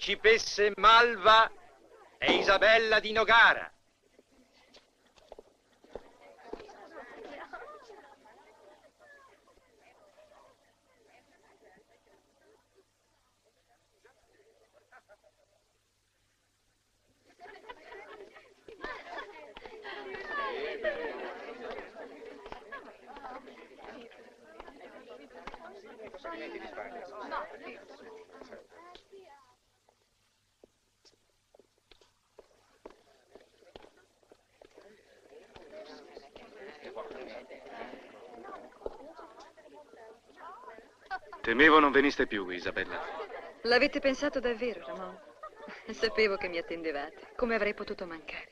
principesse Malva e Isabella di Nogara. Temevo non veniste più, Isabella. L'avete pensato davvero, Ramon? Sapevo che mi attendevate. Come avrei potuto mancare?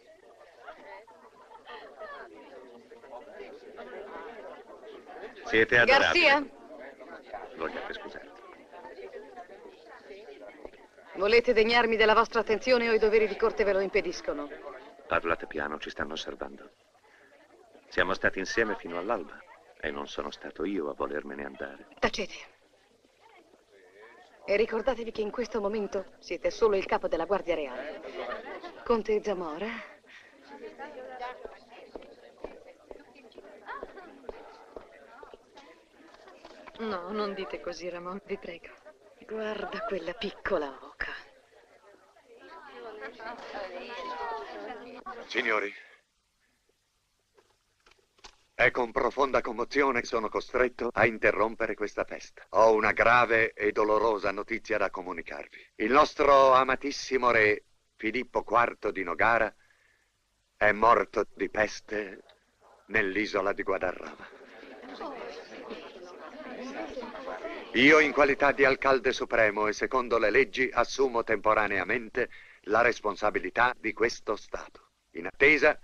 Siete adorabili. Garcia, Vogliate scusare. volete degnarmi della vostra attenzione o i doveri di corte ve lo impediscono? Parlate piano, ci stanno osservando. Siamo stati insieme fino all'alba e non sono stato io a volermene andare. Tacete. E ricordatevi che in questo momento siete solo il capo della Guardia Reale. Conte Zamora. No, non dite così, Ramon, vi prego. Guarda quella piccola oca. Signori, è con profonda commozione che sono costretto a interrompere questa festa. Ho una grave e dolorosa notizia da comunicarvi. Il nostro amatissimo re, Filippo IV di Nogara, è morto di peste nell'isola di Guadarrama. Io, in qualità di alcalde supremo e secondo le leggi, assumo temporaneamente la responsabilità di questo Stato, in attesa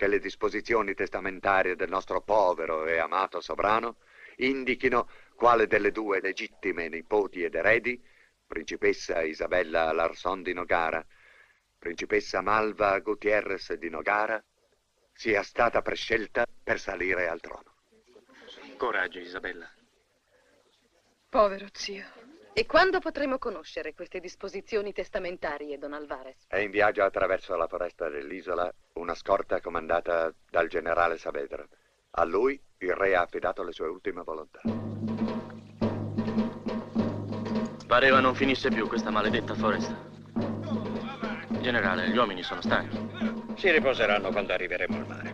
che le disposizioni testamentarie del nostro povero e amato sovrano indichino quale delle due legittime nipoti ed eredi, principessa Isabella Larson di Nogara, principessa Malva Gutierrez di Nogara, sia stata prescelta per salire al trono. Coraggio, Isabella. Povero zio. E quando potremo conoscere queste disposizioni testamentarie, Don Alvarez? È in viaggio attraverso la foresta dell'isola una scorta comandata dal generale Saavedra. A lui il re ha affidato le sue ultime volontà. Pareva non finisse più questa maledetta foresta. Generale, gli uomini sono stanchi. Si riposeranno quando arriveremo al mare.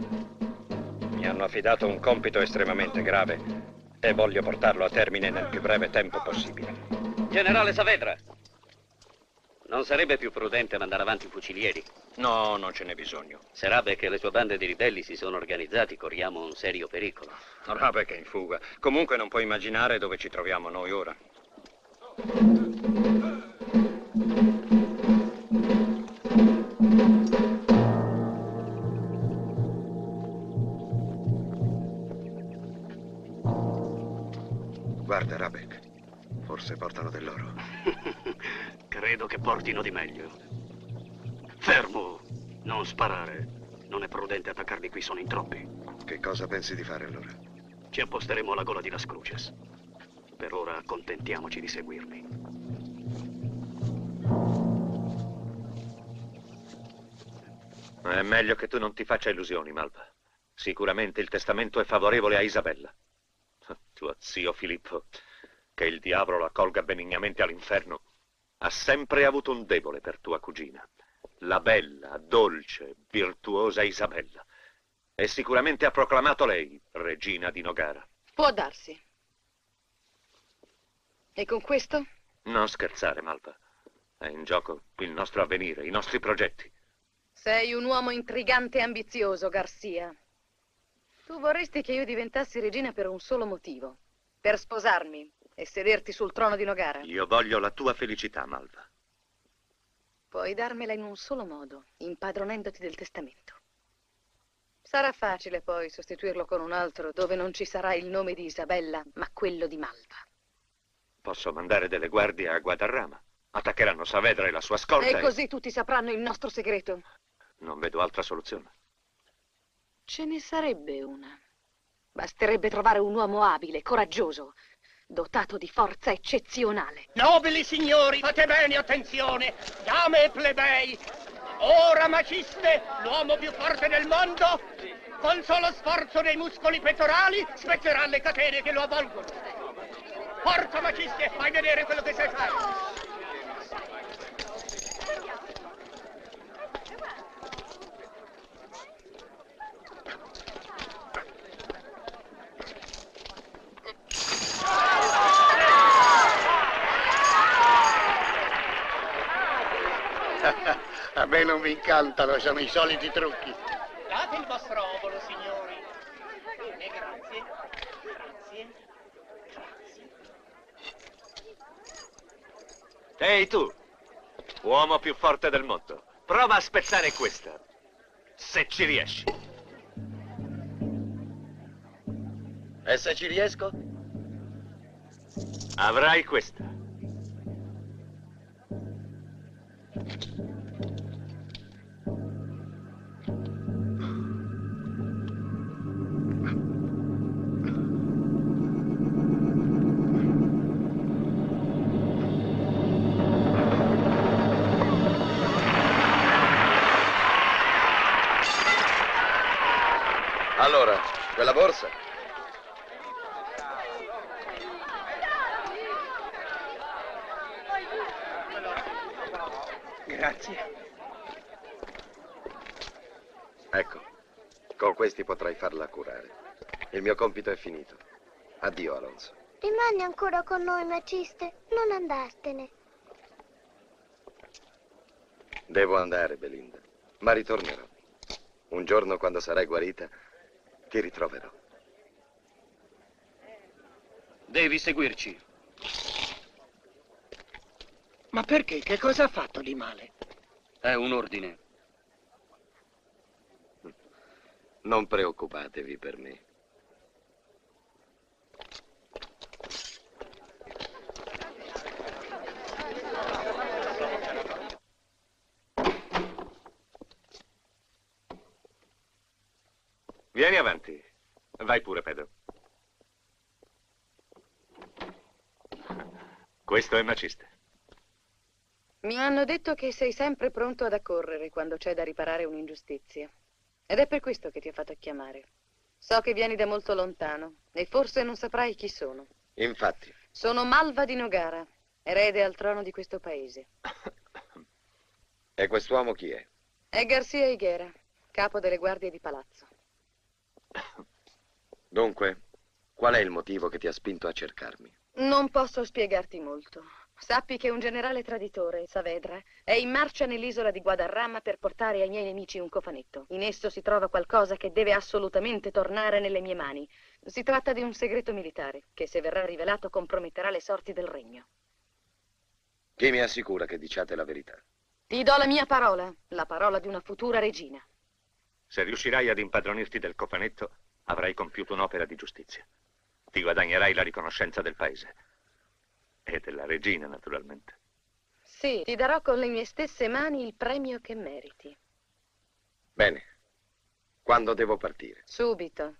Mi hanno affidato un compito estremamente grave e voglio portarlo a termine nel più breve tempo possibile. Generale Saavedra, non sarebbe più prudente mandare avanti i fucilieri? No, non ce n'è bisogno. Serabe che le sue bande di ribelli si sono organizzati, corriamo un serio pericolo. Rabe che è in fuga. Comunque non puoi immaginare dove ci troviamo noi ora. Guarda, Rabek, forse portano dell'oro. Credo che portino di meglio. Fermo! Non sparare. Non è prudente attaccarli qui, sono in troppi. Che cosa pensi di fare allora? Ci apposteremo alla gola di Las Cruces. Per ora accontentiamoci di seguirli. È meglio che tu non ti faccia illusioni, Malva. Sicuramente il testamento è favorevole a Isabella. Tuo zio Filippo, che il diavolo la colga benignamente all'inferno, ha sempre avuto un debole per tua cugina. La bella, dolce, virtuosa Isabella. E sicuramente ha proclamato lei regina di Nogara. Può darsi. E con questo? Non scherzare, Malva. È in gioco il nostro avvenire, i nostri progetti. Sei un uomo intrigante e ambizioso, Garcia. Tu vorresti che io diventassi regina per un solo motivo. Per sposarmi e sederti sul trono di Nogara. Io voglio la tua felicità, Malva. Puoi darmela in un solo modo, impadronendoti del testamento. Sarà facile poi sostituirlo con un altro dove non ci sarà il nome di Isabella, ma quello di Malva. Posso mandare delle guardie a Guadarrama. Attaccheranno Saavedra e la sua scorta. E così tutti sapranno il nostro segreto. Non vedo altra soluzione. Ce ne sarebbe una. Basterebbe trovare un uomo abile, coraggioso, dotato di forza eccezionale. Nobili signori, fate bene attenzione, dame e plebei. Ora Maciste, l'uomo più forte del mondo, col solo sforzo dei muscoli pettorali, spezzerà le catene che lo avvolgono. Forza Maciste, fai vedere quello che sai fare. A me non mi incantano, sono i soliti trucchi. Date il vostro obolo, signori. Bene, grazie. Grazie. Grazie. Ehi tu, uomo più forte del mondo, prova a spezzare questa. Se ci riesci. E se ci riesco? Avrai questa. Mio compito è finito. Addio, Alonso. Rimani ancora con noi, Maciste. Non andartene. Devo andare, Belinda, ma ritornerò. Un giorno, quando sarai guarita, ti ritroverò. Devi seguirci. Ma perché? Che cosa ha fatto di male? È un ordine. Non preoccupatevi per me. Vieni avanti. Vai pure, Pedro. Questo è Maciste. Mi hanno detto che sei sempre pronto ad accorrere quando c'è da riparare un'ingiustizia. Ed è per questo che ti ho fatto chiamare. So che vieni da molto lontano e forse non saprai chi sono. Infatti, Sono Malva di Nogara, erede al trono di questo paese. e quest'uomo chi è? È Garcia Higuera, capo delle guardie di palazzo. Dunque, qual è il motivo che ti ha spinto a cercarmi? Non posso spiegarti molto. Sappi che un generale traditore, Saavedra, è in marcia nell'isola di Guadarrama per portare ai miei nemici un cofanetto. In esso si trova qualcosa che deve assolutamente tornare nelle mie mani. Si tratta di un segreto militare, che se verrà rivelato comprometterà le sorti del regno. Chi mi assicura che diciate la verità? Ti do la mia parola, la parola di una futura regina. Se riuscirai ad impadronirti del cofanetto, avrai compiuto un'opera di giustizia. Ti guadagnerai la riconoscenza del paese. E della regina, naturalmente. Sì, ti darò con le mie stesse mani il premio che meriti. Bene. Quando devo partire? Subito.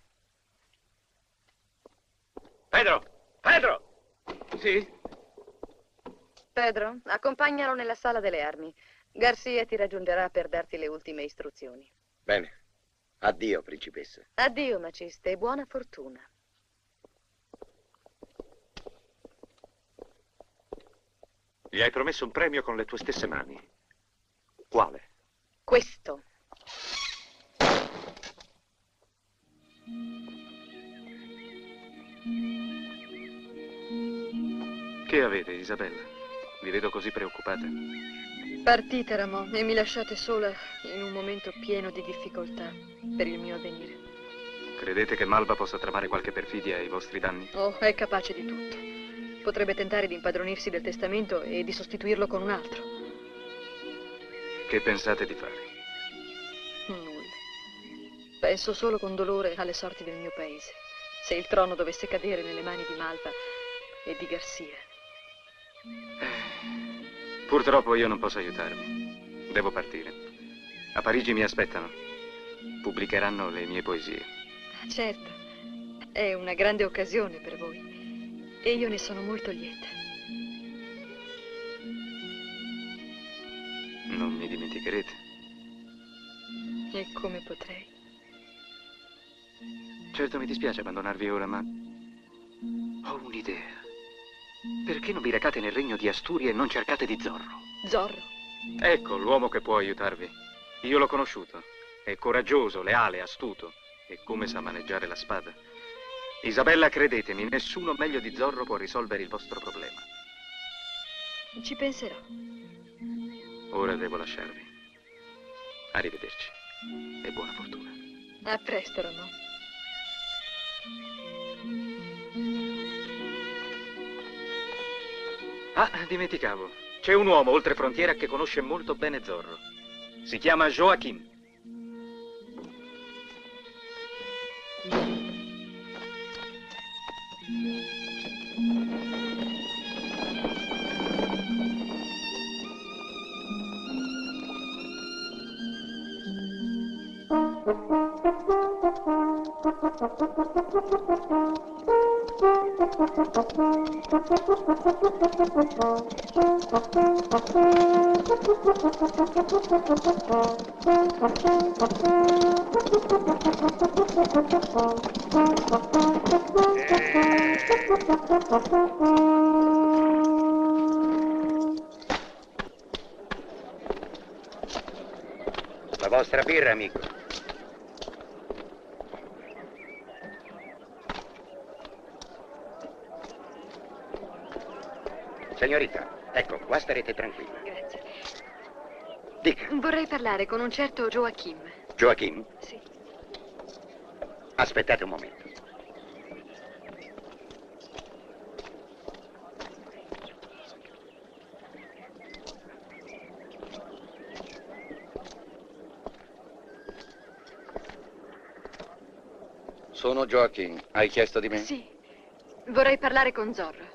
Pedro! Pedro! Sì? Pedro, accompagnalo nella sala delle armi. Garcia ti raggiungerà per darti le ultime istruzioni. Bene. Addio, principessa. Addio, Maciste, e buona fortuna. Gli hai promesso un premio con le tue stesse mani. Quale? Questo. Che avete, Isabella? Vi vedo così preoccupata. Partite, Ramon, e mi lasciate sola in un momento pieno di difficoltà per il mio avvenire. Credete che Malva possa tramare qualche perfidia ai vostri danni? Oh, è capace di tutto. Potrebbe tentare di impadronirsi del testamento e di sostituirlo con un altro. Che pensate di fare? Nulla. Penso solo con dolore alle sorti del mio paese. Se il trono dovesse cadere nelle mani di Malva e di Garcia. Purtroppo io non posso aiutarvi. Devo partire. A Parigi mi aspettano. Pubblicheranno le mie poesie. Certo, è una grande occasione per voi e io ne sono molto lieta. Non mi dimenticherete. E come potrei? Certo mi dispiace abbandonarvi ora, ma ho un'idea. Perché non vi recate nel regno di Asturia e non cercate di Zorro? Zorro? Ecco l'uomo che può aiutarvi. Io l'ho conosciuto. È coraggioso, leale, astuto e come sa maneggiare la spada. Isabella, credetemi, nessuno meglio di Zorro può risolvere il vostro problema. Ci penserò. Ora devo lasciarvi. Arrivederci e buona fortuna. A presto, Ramon. Ah, dimenticavo. C'è un uomo oltre frontiera che conosce molto bene Zorro. Si chiama Joachim. La vostra birra, amico. Signorita, ecco, qua starete tranquilla. Grazie. Dica, Vorrei parlare con un certo Joachim. Joachim, Sì. aspettate un momento. Sono Joachim. Hai chiesto di me? Sì. Vorrei parlare con Zorro.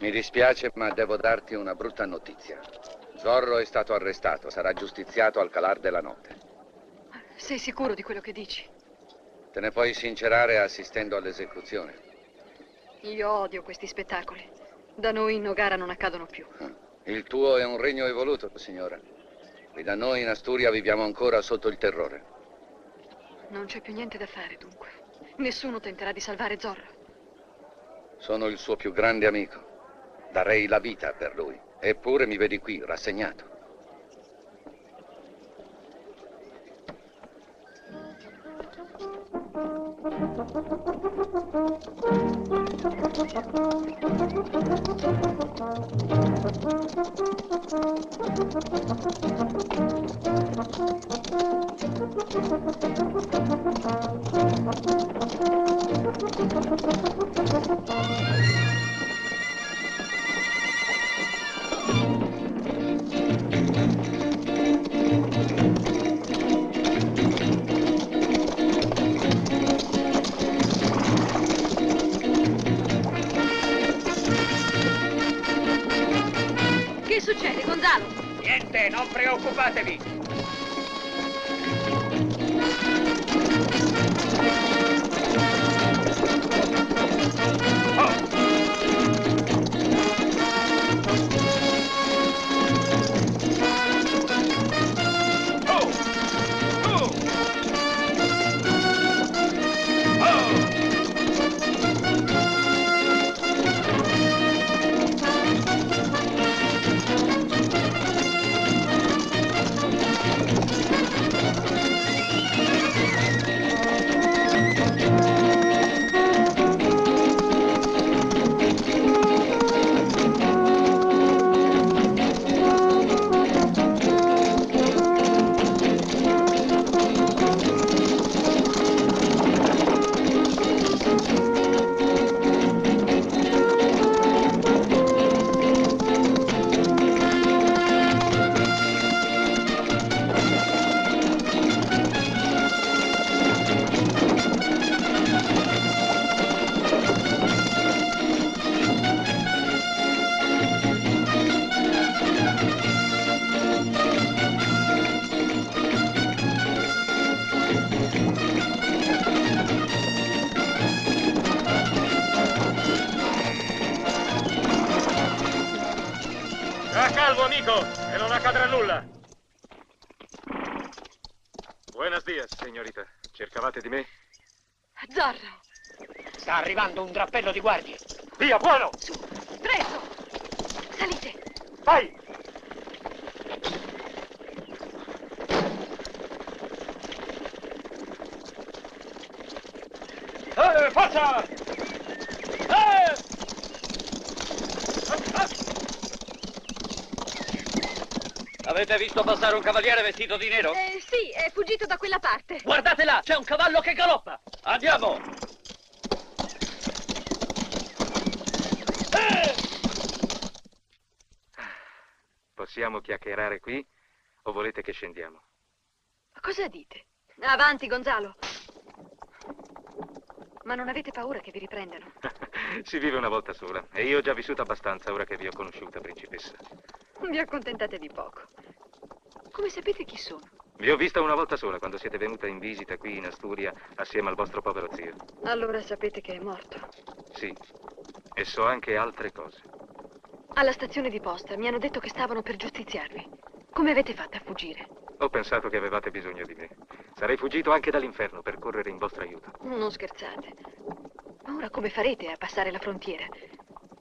Mi dispiace, ma devo darti una brutta notizia. Zorro è stato arrestato, sarà giustiziato al calar della notte. Sei sicuro di quello che dici? Te ne puoi sincerare assistendo all'esecuzione. Io odio questi spettacoli. Da noi in Nogara non accadono più. Il tuo è un regno evoluto, signora. Qui da noi in Asturia viviamo ancora sotto il terrore. Non c'è più niente da fare, dunque. Nessuno tenterà di salvare Zorro. Sono il suo più grande amico. Darei la vita per lui. Eppure mi vedi qui, rassegnato. succede, Gonzalo? Niente, non preoccupatevi. Arrivando un drappello di guardie. Via, buono! presto! Salite! Vai! Eh, forza! Eh! Avete visto passare un cavaliere vestito di nero? Eh, sì, è fuggito da quella parte. Guardate là, c'è un cavallo che galoppa! Andiamo! Possiamo chiacchierare qui o volete che scendiamo? Ma cosa dite? Avanti, Gonzalo. Ma non avete paura che vi riprendano? Si vive una volta sola e io ho già vissuto abbastanza ora che vi ho conosciuta, principessa. Vi accontentate di poco. Come sapete chi sono? Vi ho vista una volta sola quando siete venuta in visita qui in Asturia assieme al vostro povero zio. Allora sapete che è morto. Sì, e so anche altre cose. Alla stazione di posta mi hanno detto che stavano per giustiziarvi. Come avete fatto a fuggire? Ho pensato che avevate bisogno di me. Sarei fuggito anche dall'inferno per correre in vostro aiuto. Non scherzate. Ma ora come farete a passare la frontiera?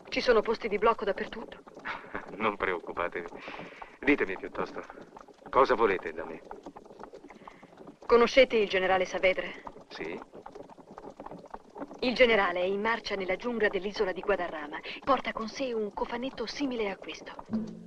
Ci sono posti di blocco dappertutto. Non preoccupatevi. Ditemi piuttosto, cosa volete da me? Conoscete il generale Saavedra? Sì? Il generale è in marcia nella giungla dell'isola di Guadarrama. Porta con sé un cofanetto simile a questo.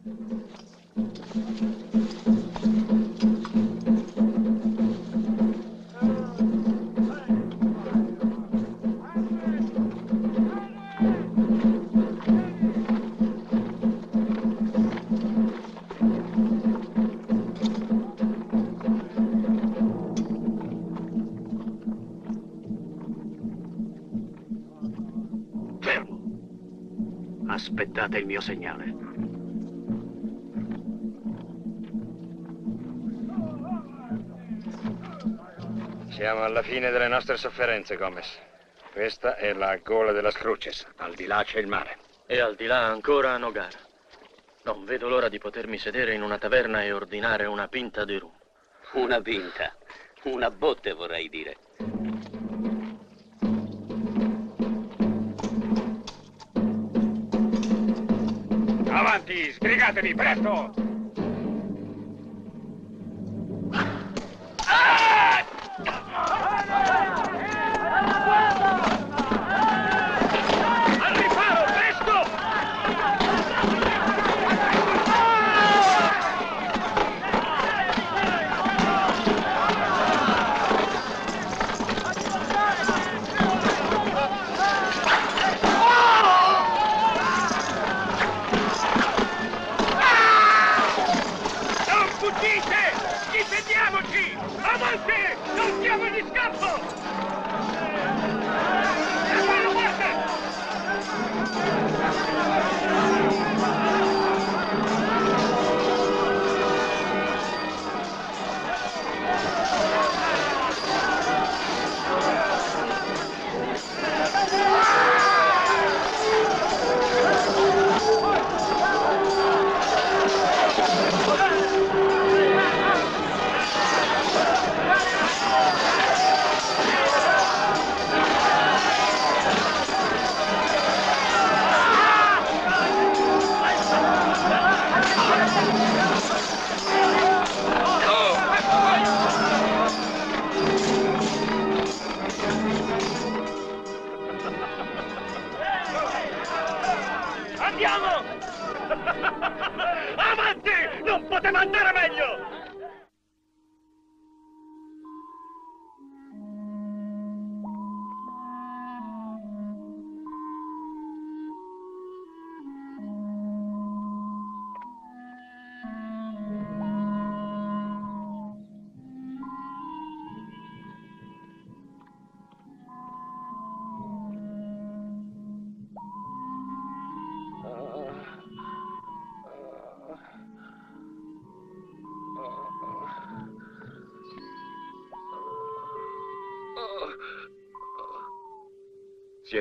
Aspettate il mio segnale. Siamo alla fine delle nostre sofferenze, Gomez. Questa è la gola della Scruces. Al di là c'è il mare. E al di là ancora a Nogara. Non vedo l'ora di potermi sedere in una taverna e ordinare una pinta di rum. Una pinta. Una botte, vorrei dire. Avanti, sbrigatevi, presto!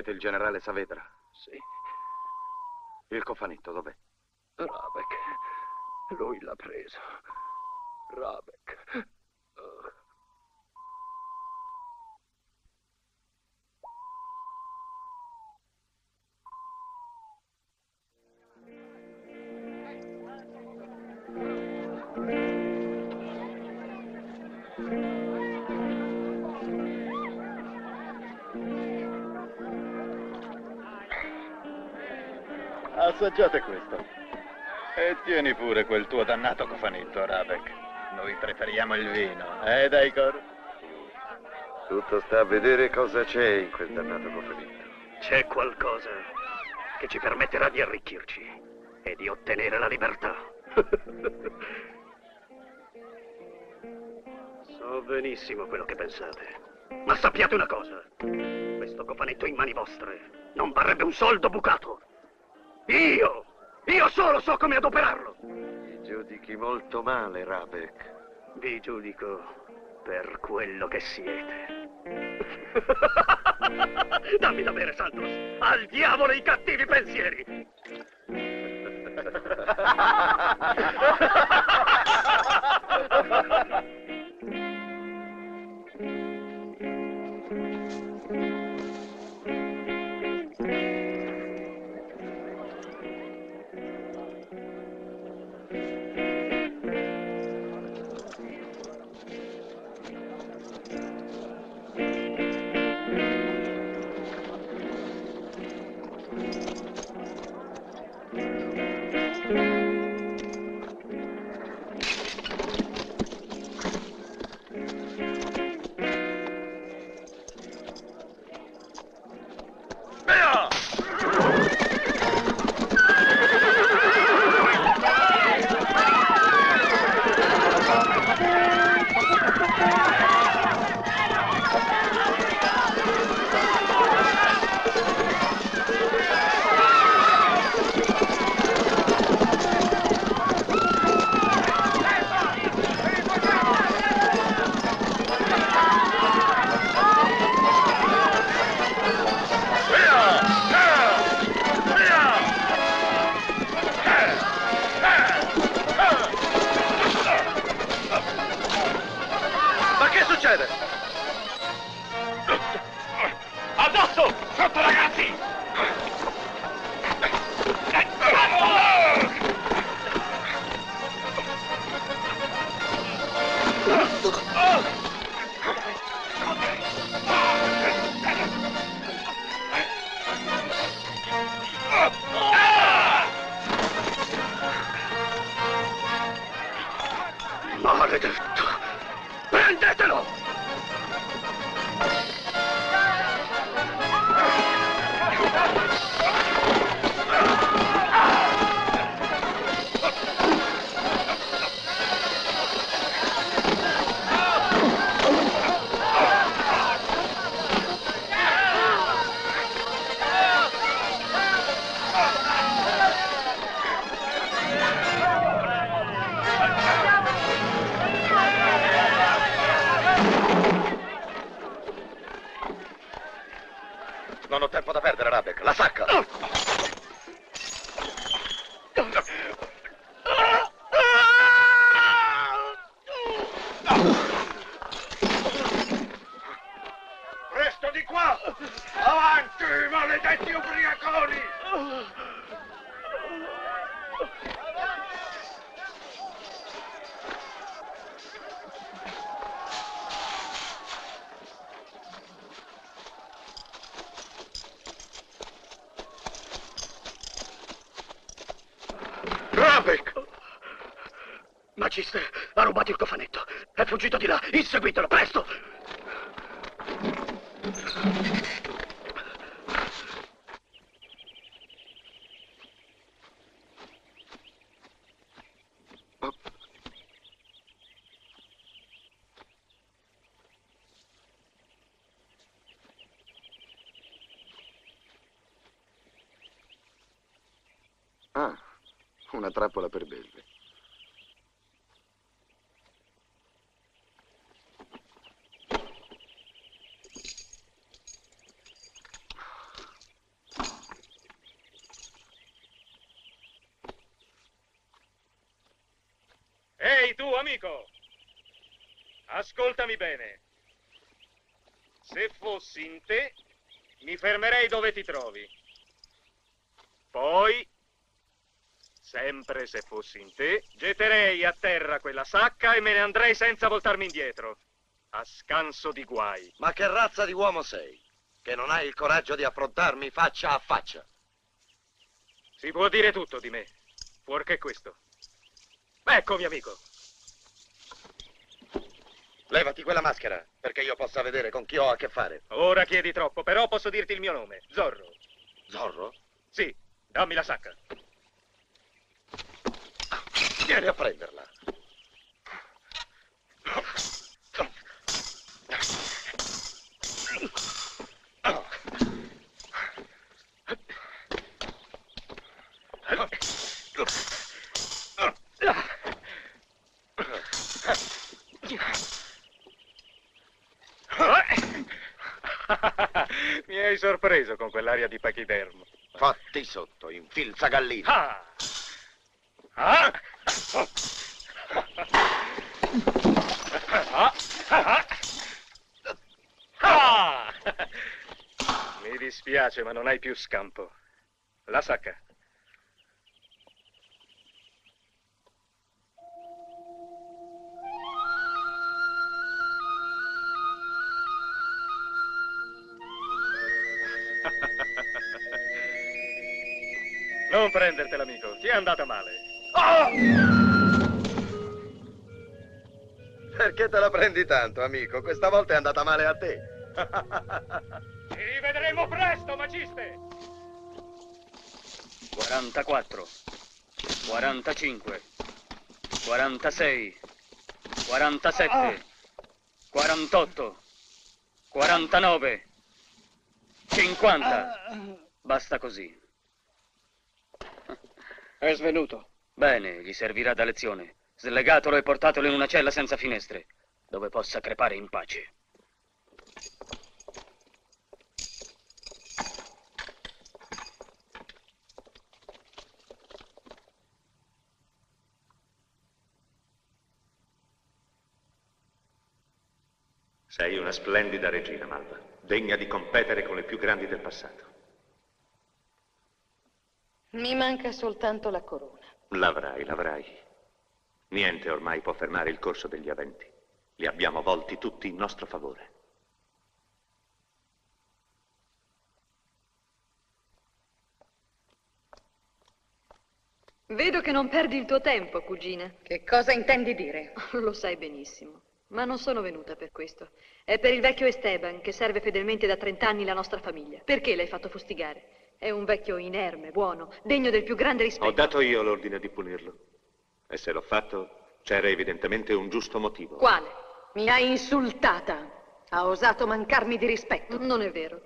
Siete il generale Saavedra? Sì. Il cofanetto dov'è? Rabeck. Lui l'ha preso. Assaggiate questo. E tieni pure quel tuo dannato cofanetto, Rabeck. Noi preferiamo il vino, eh, Daikor? Tutto sta a vedere cosa c'è in quel dannato cofanetto. C'è qualcosa che ci permetterà di arricchirci e di ottenere la libertà. so benissimo quello che pensate. Ma sappiate una cosa. Questo cofanetto in mani vostre non varrebbe un soldo bucato. Io, io solo so come adoperarlo. Mi giudichi molto male, Rabeck. Vi giudico per quello che siete. Dammi da bere, Santos. Al diavolo i cattivi pensieri. Ah, una trappola per belve. amico, ascoltami bene. Se fossi in te, mi fermerei dove ti trovi. Poi, sempre se fossi in te, getterei a terra quella sacca e me ne andrei senza voltarmi indietro. A scanso di guai. Ma che razza di uomo sei? Che non hai il coraggio di affrontarmi faccia a faccia. Si può dire tutto di me, fuorché questo. Eccomi, amico. Levati quella maschera, perché io possa vedere con chi ho a che fare. Ora chiedi troppo, però posso dirti il mio nome. Zorro. Zorro? Sì, dammi la sacca. Vieni a prenderla. Mi hai sorpreso con quell'aria di pachidermo. Fatti sotto, infilza gallina. Ah! Ah! Ah! Ah! Ah! Mi dispiace, ma non hai più scampo. La sacca. Non prendertela, amico. Ti è andata male. Perché te la prendi tanto, amico? Questa volta è andata male a te. Ci rivedremo presto, maciste! 44, 45, 46, 47, 48, 49, 50. Basta così. È svenuto. Bene, gli servirà da lezione. Slegatelo e portatelo in una cella senza finestre, dove possa crepare in pace. Sei una splendida regina, Malva, degna di competere con le più grandi del passato. Mi manca soltanto la corona. L'avrai, l'avrai. Niente ormai può fermare il corso degli eventi. Li abbiamo volti tutti in nostro favore. Vedo che non perdi il tuo tempo, cugina. Che cosa intendi dire? Lo sai benissimo. Ma non sono venuta per questo. È per il vecchio Esteban, che serve fedelmente da trent'anni la nostra famiglia. Perché l'hai fatto fustigare? È un vecchio inerme, buono, degno del più grande rispetto. Ho dato io l'ordine di punirlo. E se l'ho fatto, c'era evidentemente un giusto motivo. Quale? Mi hai insultata. Ha osato mancarmi di rispetto. Non è vero.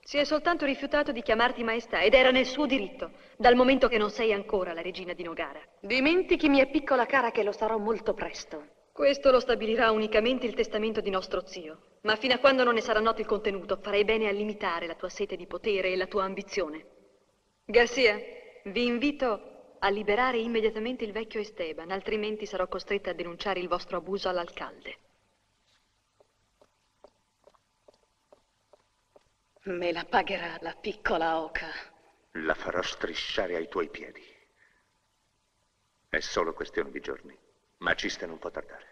Si è soltanto rifiutato di chiamarti maestà ed era nel suo diritto, dal momento che non sei ancora la regina di Nogara. Dimentichi, mia piccola cara, che lo sarò molto presto. Questo lo stabilirà unicamente il testamento di nostro zio. Ma fino a quando non ne sarà noto il contenuto, farei bene a limitare la tua sete di potere e la tua ambizione. Garcia, vi invito a liberare immediatamente il vecchio Esteban, altrimenti sarò costretta a denunciare il vostro abuso all'alcalde. Me la pagherà la piccola oca. La farò strisciare ai tuoi piedi. È solo questione di giorni. Maciste non può tardare.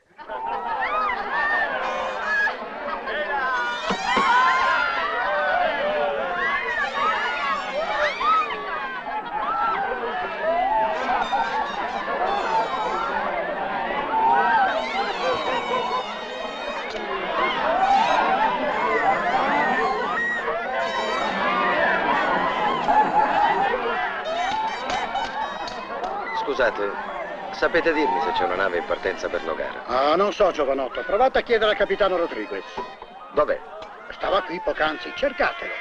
Scusate, sapete dirmi se c'è una nave in partenza per Nogara? Ah, non so, giovanotto. Provate a chiedere al capitano Rodriguez. Dov'è? Stava qui poc'anzi. Cercatelo.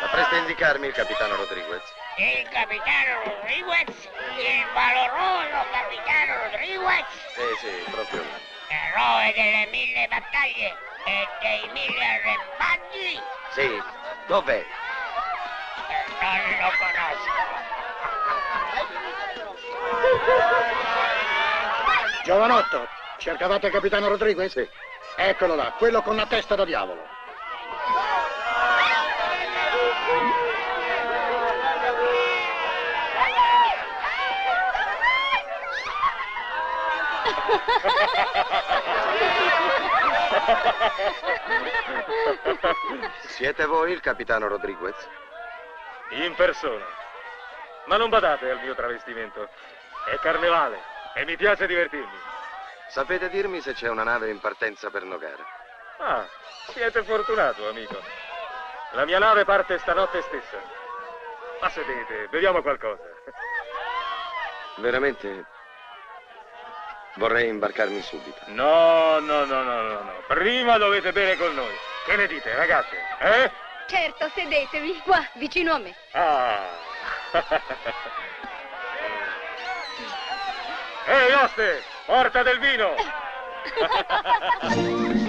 Sapreste indicarmi il capitano Rodriguez? Il capitano Rodriguez, il valoroso capitano Rodriguez, Sì, sì, proprio lui. eroe delle mille battaglie e dei mille arrembaggi, Sì, dov'è? Non lo conosco. Giovanotto, cercavate il capitano Rodriguez? Sì. Eccolo là, quello con la testa da diavolo. Siete voi il capitano Rodriguez? In persona. Ma non badate al mio travestimento. È carnevale e mi piace divertirmi. Sapete dirmi se c'è una nave in partenza per Nogara? Ah, siete fortunato, amico. La mia nave parte stanotte stessa. Ma sedete, beviamo qualcosa. Veramente vorrei imbarcarmi subito. No, no, no, no, no, no. Prima dovete bere con noi. Che ne dite, ragazze? Eh? Certo, sedetevi. Qua, vicino a me. Ah. Ehi, oste, porta del vino.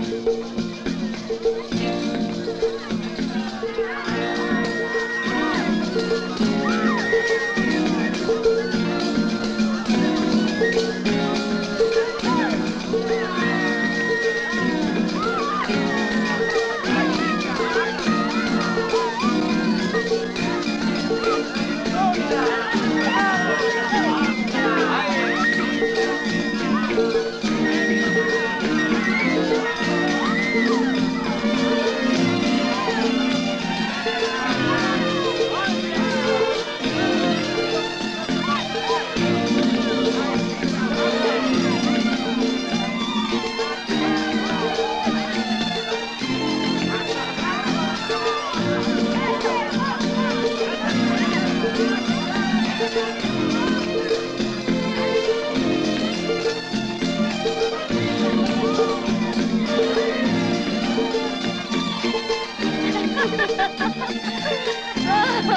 Oh,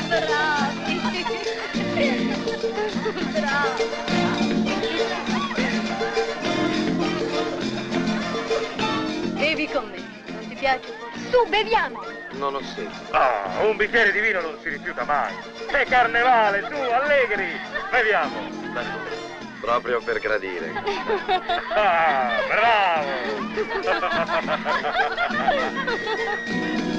bravi! Bravi! Bevi con me, non ti piace? Su, beviamo! Non ho sete. Ah, un bicchiere di vino non si rifiuta mai. È carnevale, su, allegri. Beviamo. Proprio per gradire. Ah, bravo.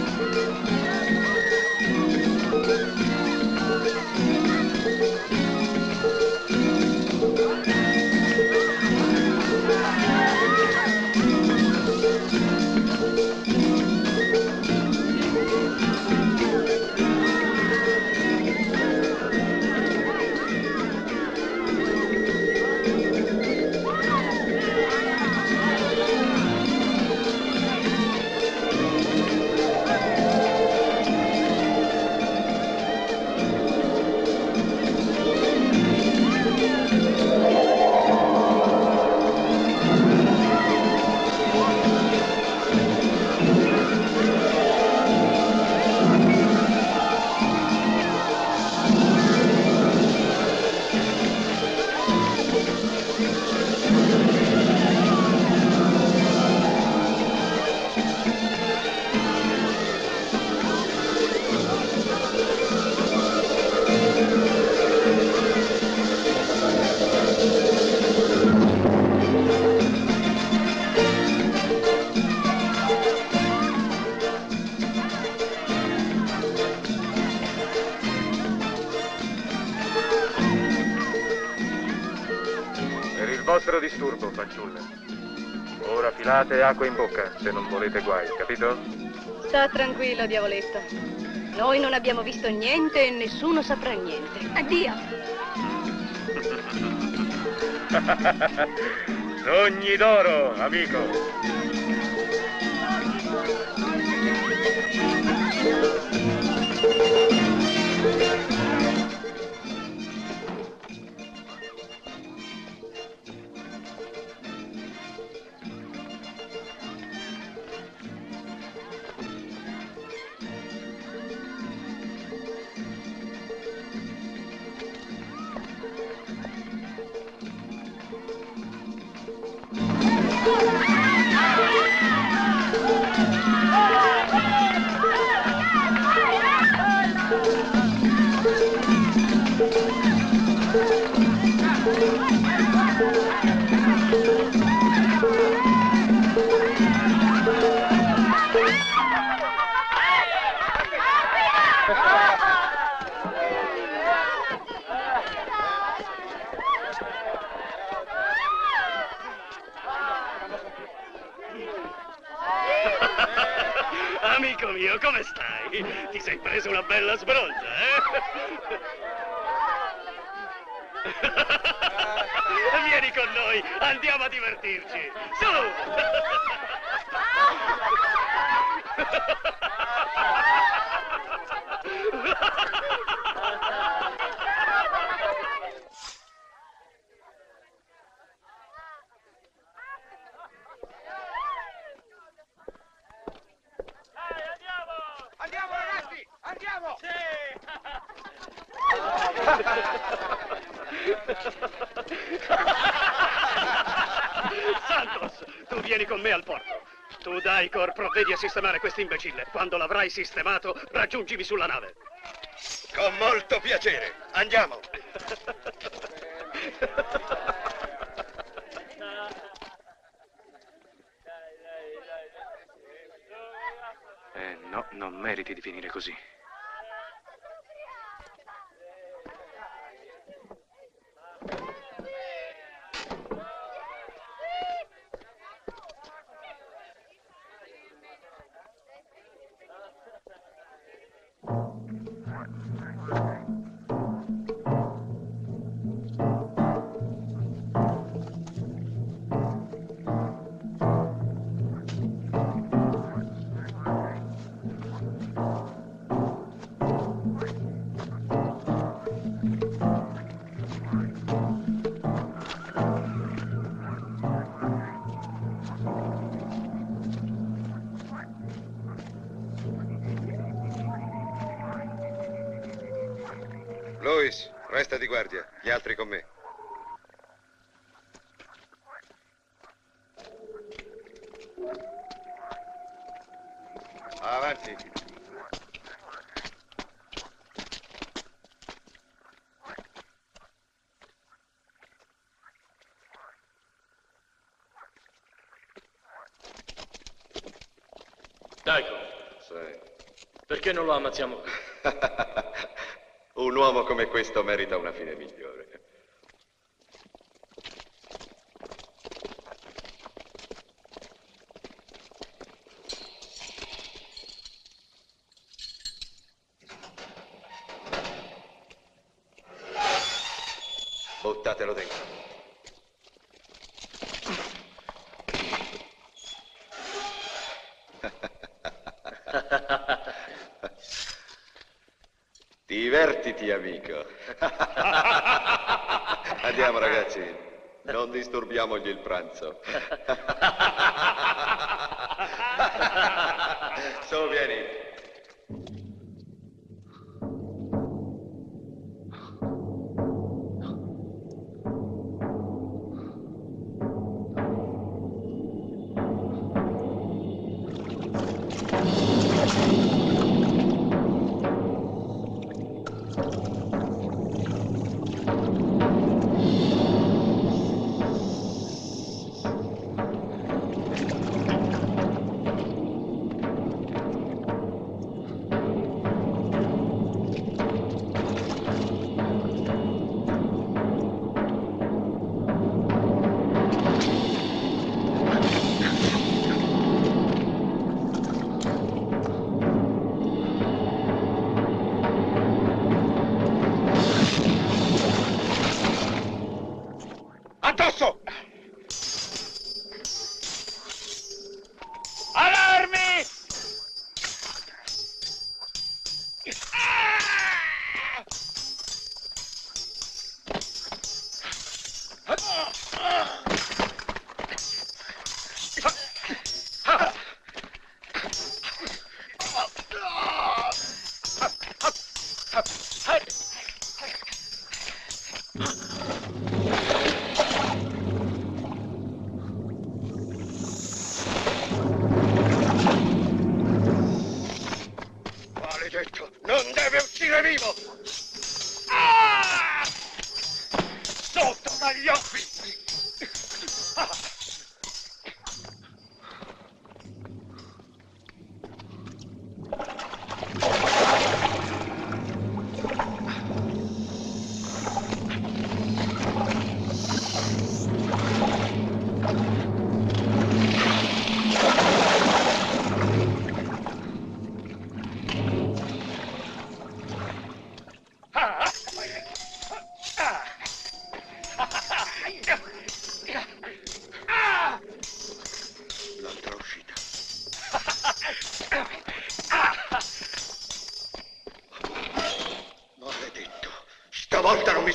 disturbo, fanciulle. Ora filate acqua in bocca, se non volete guai, capito? Sta tranquillo, diavoletto. Noi non abbiamo visto niente e nessuno saprà niente. Addio! Sogni d'oro, amico. Come stai? Ti sei preso una bella sbronza, eh? Vieni con noi, andiamo a divertirci. Su! Andiamo ragazzi, andiamo! Santos, tu vieni con me al porto. Tu, Daicor, provvedi a sistemare questo imbecille. Quando l'avrai sistemato, raggiungimi sulla nave. Con molto piacere. Andiamo. Eh, no, non meriti di finire così. Resta di guardia. Gli altri con me. Avanti. Dai, Sì. perché non lo ammazziamo qui? Questo merita una fine migliore. Buttatelo dentro. Divertiti, amico. Andiamo, ragazzi. Non disturbiamogli il pranzo.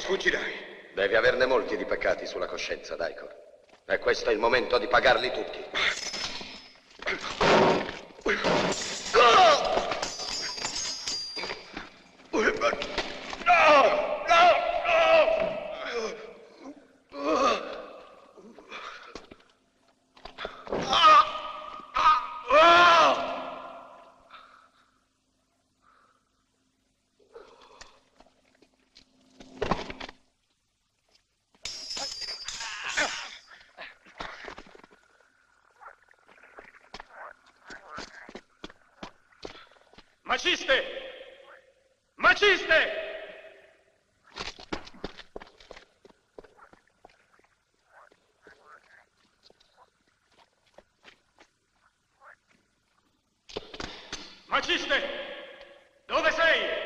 sfuggirai. Devi averne molti di peccati sulla coscienza, Daikor. E questo è il momento di pagarli tutti. No! No! No! Maciste! Maciste! Maciste! Dove sei?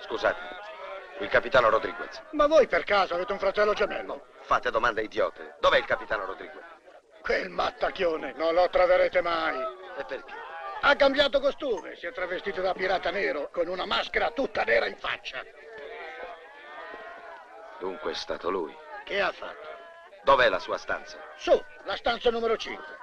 Scusate, il capitano Rodriguez. Ma voi per caso avete un fratello gemello? Fate domande idiote. Dov'è il capitano Rodriguez? Quel mattacchione, non lo troverete mai. E perché? Ha cambiato costume, si è travestito da pirata nero con una maschera tutta nera in faccia. Dunque è stato lui. Che ha fatto? Dov'è la sua stanza? Su, la stanza numero 5.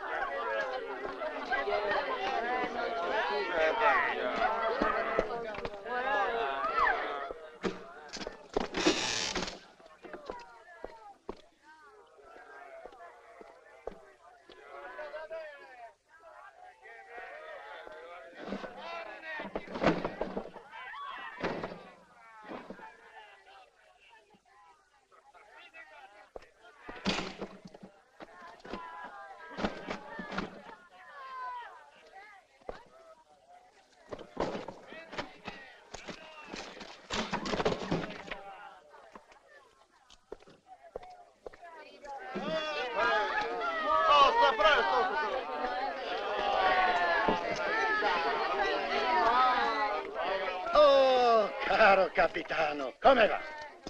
Oh, caro capitano, come va?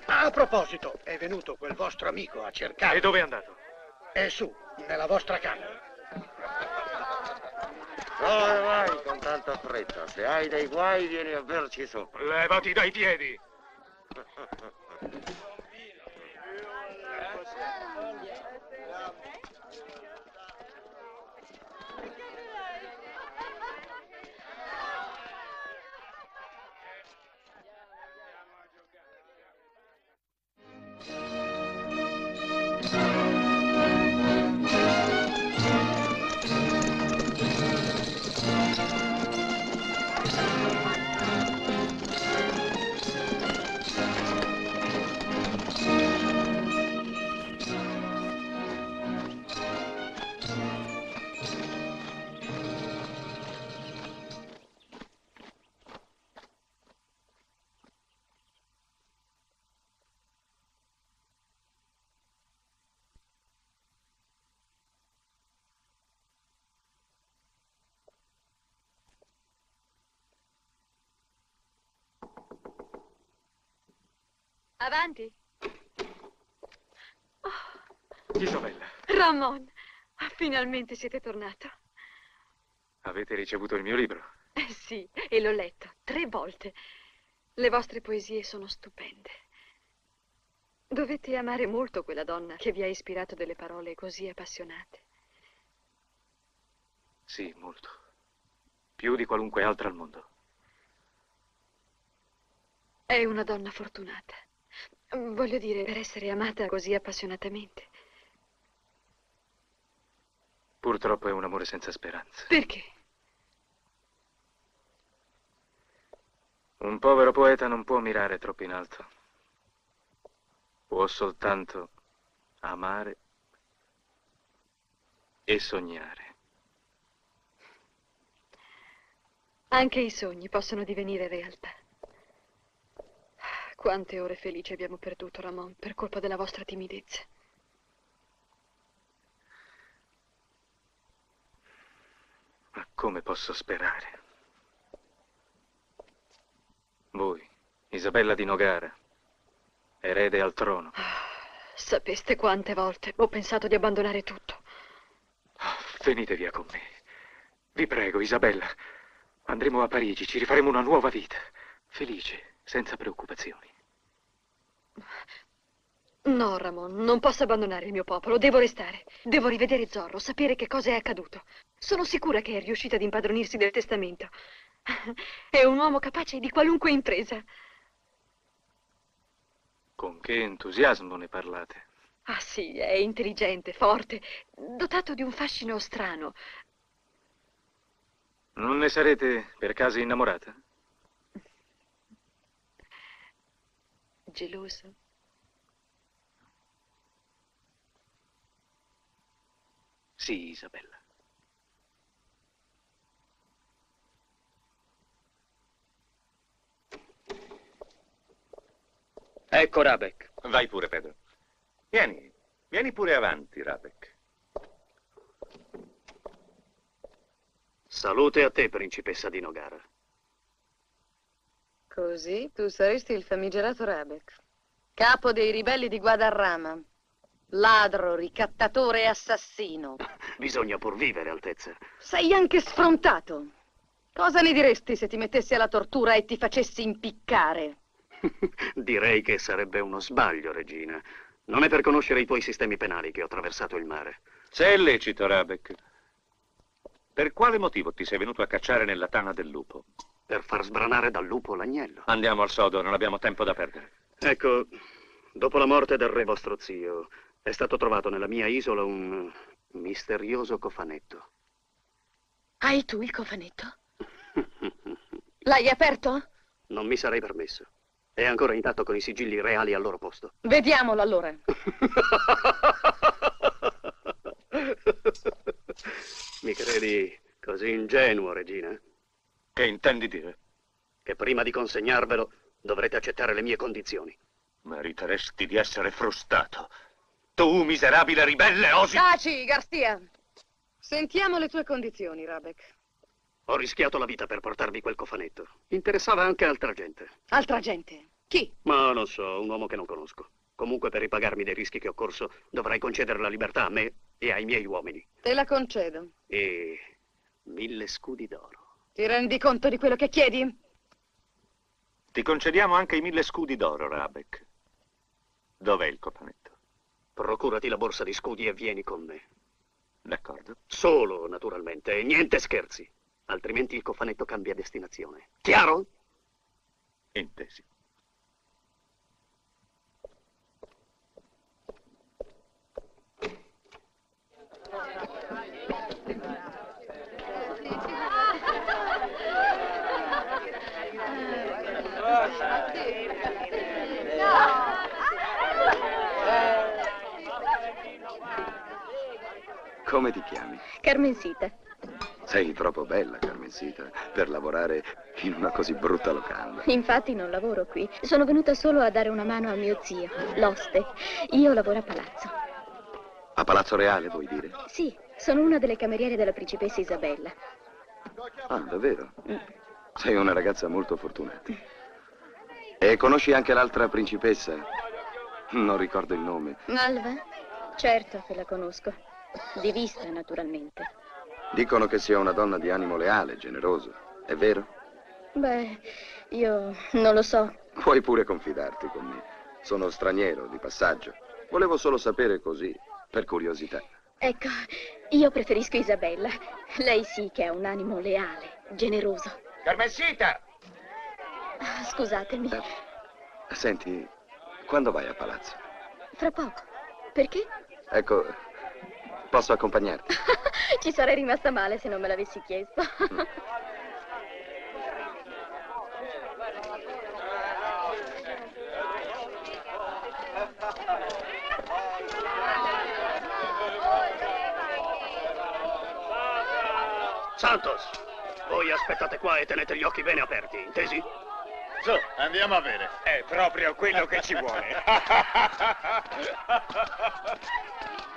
A proposito, è venuto quel vostro amico a cercare. E dove è andato? È su, nella vostra camera. Dove vai con tanta fretta? Se hai dei guai vieni a verci sopra. Levati dai piedi! Avanti. Isabella, Ramon, ah, finalmente siete tornato. avete ricevuto il mio libro? Eh sì, e l'ho letto tre volte. Le vostre poesie sono stupende. Dovete amare molto quella donna che vi ha ispirato delle parole così appassionate. Sì, molto. Più di qualunque altra al mondo. È una donna fortunata. Voglio dire, per essere amata così appassionatamente. Purtroppo è un amore senza speranza. Perché? Un povero poeta non può mirare troppo in alto. Può soltanto amare e sognare. Anche i sogni possono divenire realtà. Quante ore felici abbiamo perduto, Ramon, per colpa della vostra timidezza. Ma come posso sperare? Voi, Isabella di Nogara, erede al trono. Sapeste quante volte ho pensato di abbandonare tutto. Venite via con me. Vi prego, Isabella. Andremo a Parigi, ci rifaremo una nuova vita. Felice, senza preoccupazioni. No, Ramon, non posso abbandonare il mio popolo, devo restare. Devo rivedere Zorro, sapere che cosa è accaduto. Sono sicura che è riuscita ad impadronirsi del testamento. È un uomo capace di qualunque impresa. Con che entusiasmo ne parlate? Ah sì, è intelligente, forte, dotato di un fascino strano. Non ne sarete per caso innamorata? Geloso? Sì, Isabella. Ecco Rabek. Vai pure, Pedro. Vieni, vieni pure avanti, Rabek. Salute a te, principessa di Nogara. Così tu saresti il famigerato Rabek, capo dei ribelli di Guadarrama. Ladro, ricattatore e assassino. Bisogna pur vivere, Altezza. Sei anche sfrontato. Cosa ne diresti se ti mettessi alla tortura e ti facessi impiccare? Direi che sarebbe uno sbaglio, regina. Non è per conoscere i tuoi sistemi penali che ho attraversato il mare. Se è lecito, Rabek. Per quale motivo ti sei venuto a cacciare nella tana del lupo? Per far sbranare dal lupo l'agnello. Andiamo al sodo, non abbiamo tempo da perdere. Ecco, dopo la morte del re vostro zio, è stato trovato nella mia isola un misterioso cofanetto. Hai tu il cofanetto? L'hai aperto? Non mi sarei permesso. È ancora intatto con i sigilli reali al loro posto. Vediamolo allora. Mi credi così ingenuo, regina? Che intendi dire? Che prima di consegnarvelo dovrete accettare le mie condizioni. Meriteresti di essere frustato. Tu, miserabile ribelle, osi... Taci, Garzia! Sentiamo le tue condizioni, Rabek. Ho rischiato la vita per portarvi quel cofanetto. Interessava anche altra gente. Altra gente? Chi? Ma non so, un uomo che non conosco. Comunque, per ripagarmi dei rischi che ho corso, dovrai concedere la libertà a me e ai miei uomini. Te la concedo. E mille scudi d'oro. Ti rendi conto di quello che chiedi? Ti concediamo anche i mille scudi d'oro, Rabek. Dov'è il cofanetto? Procurati la borsa di scudi e vieni con me. D'accordo. Solo, naturalmente, e niente scherzi. Altrimenti il cofanetto cambia destinazione. Chiaro? Intesi. Come ti chiami? Carmensita. Sei troppo bella, Carmensita, per lavorare in una così brutta locanda. Infatti non lavoro qui. Sono venuta solo a dare una mano a mio zio, l'oste. Io lavoro a palazzo. A Palazzo Reale, vuoi dire? Sì, sono una delle cameriere della principessa Isabella. Ah, davvero? Sei una ragazza molto fortunata. E conosci anche l'altra principessa? Non ricordo il nome. Alva? Certo che la conosco. Di vista, naturalmente. Dicono che sia una donna di animo leale, generoso. È vero? Beh, io non lo so. Puoi pure confidarti con me. Sono straniero, di passaggio. Volevo solo sapere così, per curiosità. Ecco, io preferisco Isabella. Lei sì che ha un animo leale, generoso. Carmensita! Ah, Scusatemi, Senti, quando vai a palazzo? fra poco. Perché? Ecco, posso accompagnarti? Ci sarei rimasta male se non me l'avessi chiesto. Santos, voi aspettate qua e tenete gli occhi bene aperti, intesi? Su, andiamo a vedere. È proprio quello che ci vuole.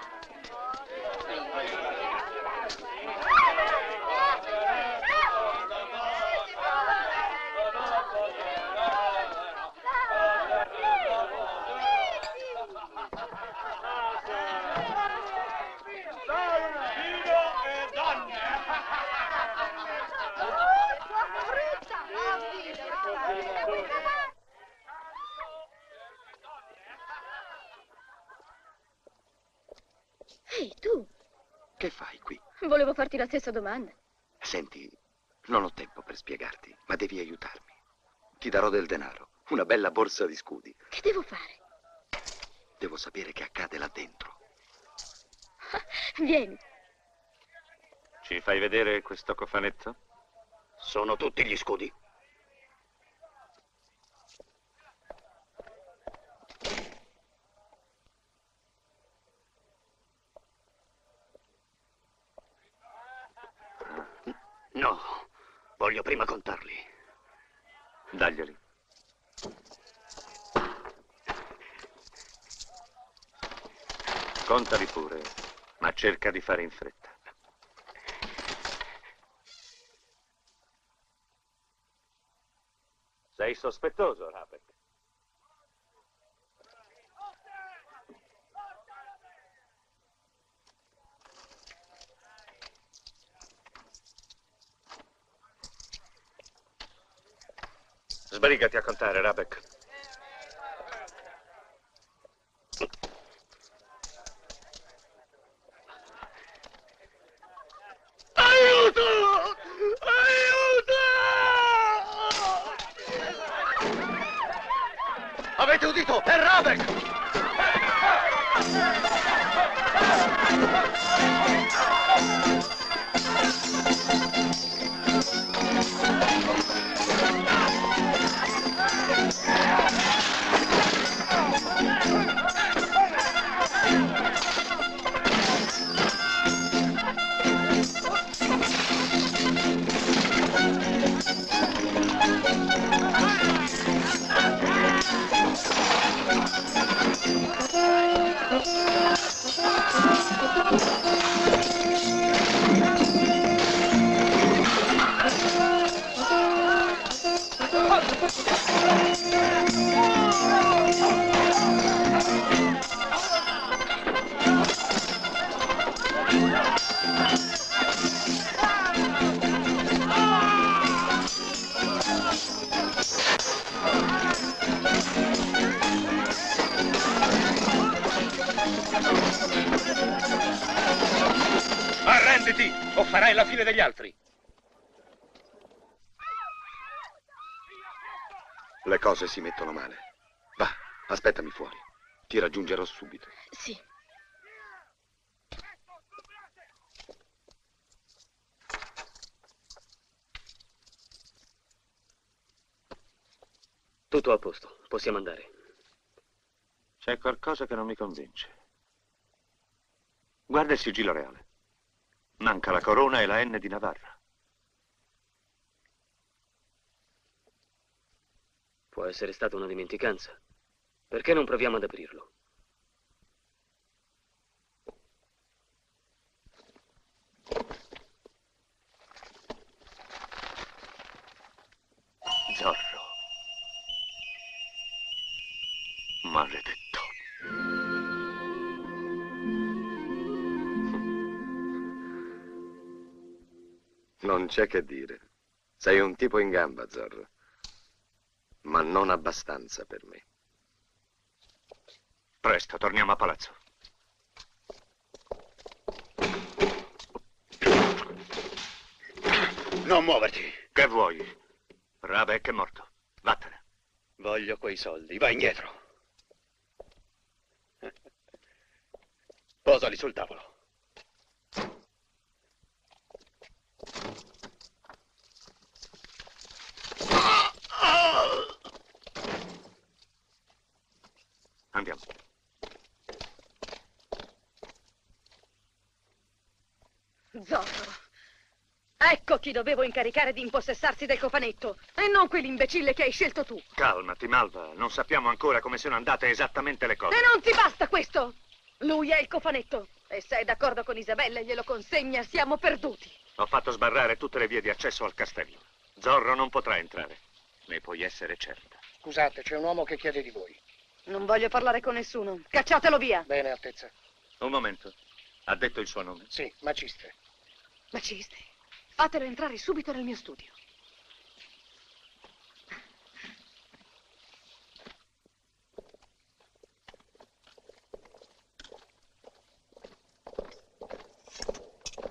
Che fai qui? volevo farti la stessa domanda. Senti, non ho tempo per spiegarti, ma devi aiutarmi. Ti darò del denaro, una bella borsa di scudi. Che devo fare? Devo sapere che accade là dentro. Vieni. Ci fai vedere questo cofanetto? Sono tutti gli scudi. No, voglio prima contarli. Daglieli. Contali pure, ma cerca di fare in fretta. Sei sospettoso, Rabek. Sbrigati a contare, Rabek. Cose si mettono male. Va, aspettami fuori. Ti raggiungerò subito. Sì. Tutto a posto, possiamo andare. C'è qualcosa che non mi convince. Guarda il sigillo reale. Manca la corona e la N di Navarra. Può essere stata una dimenticanza. Perché non proviamo ad aprirlo? Zorro. Maledetto. Non c'è che dire. Sei un tipo in gamba, Zorro. Ma non abbastanza per me. Presto, torniamo a palazzo. Non muoverti. Che vuoi? Rabeck è morto. Vattene. Voglio quei soldi. Vai indietro. Posali sul tavolo. Andiamo. Zorro. Ecco chi dovevo incaricare di impossessarsi del cofanetto, e non quell'imbecille che hai scelto tu. Calmati, Malva. Non sappiamo ancora come siano andate esattamente le cose. E non ti basta questo! Lui è il cofanetto, e se è d'accordo con Isabella e glielo consegna, siamo perduti. Ho fatto sbarrare tutte le vie di accesso al castello. Zorro non potrà entrare. Ne puoi essere certa. Scusate, c'è un uomo che chiede di voi. Non voglio parlare con nessuno. Cacciatelo via. Bene, Altezza. Un momento. Ha detto il suo nome? Sì, Maciste. Maciste, fatelo entrare subito nel mio studio.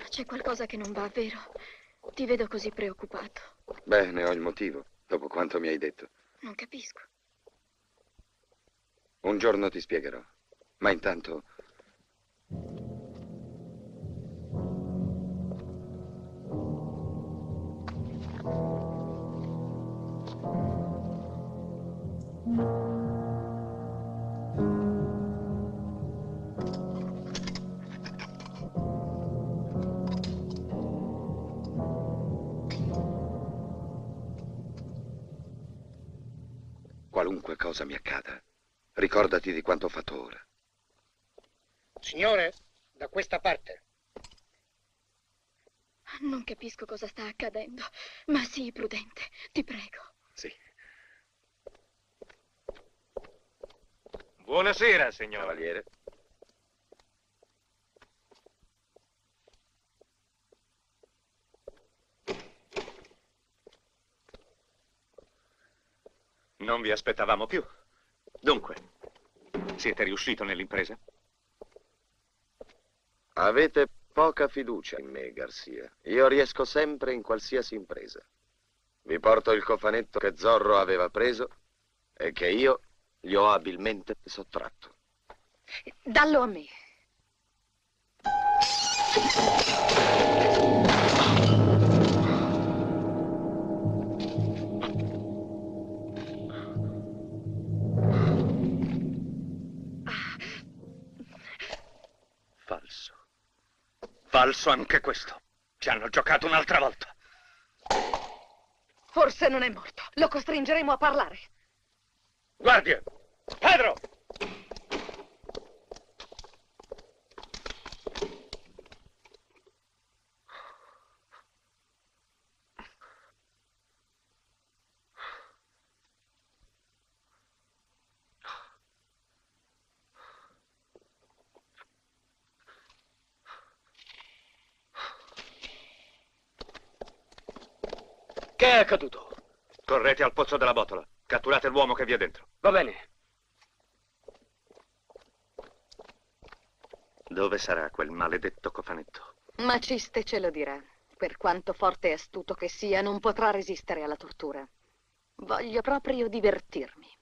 C'è qualcosa che non va, vero? Ti vedo così preoccupato. Beh, ne ho il motivo, dopo quanto mi hai detto. Non capisco. Un giorno ti spiegherò. Ma intanto... Qualunque cosa mi accada, ricordati di quanto ho fatto ora. Signore, da questa parte. Non capisco cosa sta accadendo. Ma sii prudente, ti prego. Sì. Buonasera, signore. Cavaliere. Non vi aspettavamo più. Dunque, siete riuscito nell'impresa? Avete poca fiducia in me, Garcia. Io riesco sempre in qualsiasi impresa. Vi porto il cofanetto che Zorro aveva preso e che io gli ho abilmente sottratto. Dallo a me. Falso anche questo. Ci hanno giocato un'altra volta. Forse non è morto. Lo costringeremo a parlare. Guardia! Pedro! Che è accaduto? Correte al pozzo della botola. Catturate l'uomo che vi è dentro. Va bene. Dove sarà quel maledetto cofanetto? Maciste ce lo dirà. Per quanto forte e astuto che sia, non potrà resistere alla tortura. Voglio proprio divertirmi.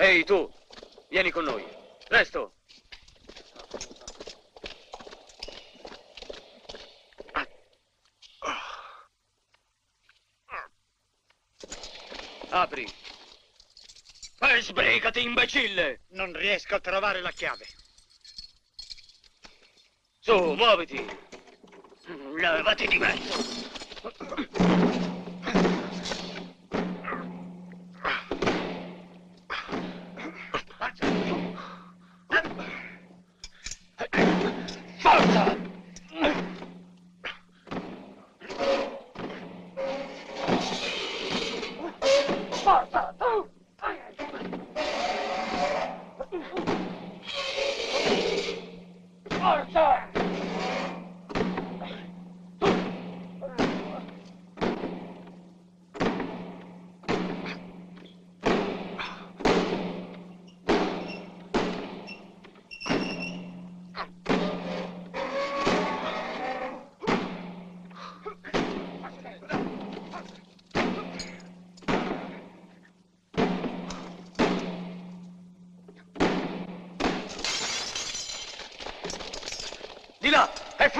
Ehi, tu! Vieni con noi. Presto! Apri! E sbrigati, imbecille! Non riesco a trovare la chiave. Su, muoviti! Levati di mezzo!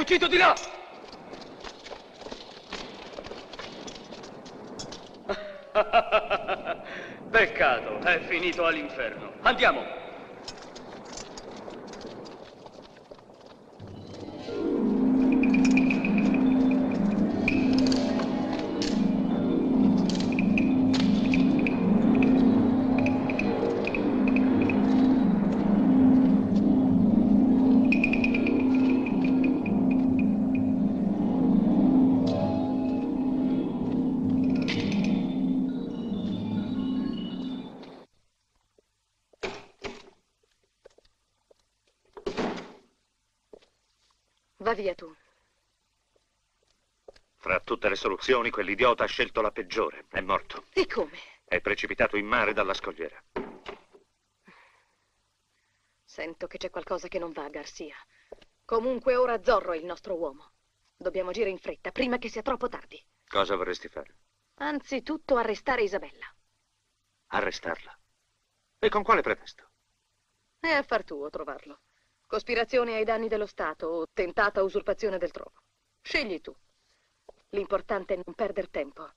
Fuggito di là! Peccato, è finito all'inferno. Andiamo! Soluzioni, quell'idiota ha scelto la peggiore. È morto. E come? È precipitato in mare dalla scogliera. Sento che c'è qualcosa che non va, Garcia. Comunque ora Zorro è il nostro uomo. Dobbiamo agire in fretta, prima che sia troppo tardi. Cosa vorresti fare? Anzitutto arrestare Isabella. Arrestarla. E con quale pretesto? È affar tuo trovarlo. Cospirazione ai danni dello Stato o tentata usurpazione del trono. Scegli tu. L'importante è non perder tempo.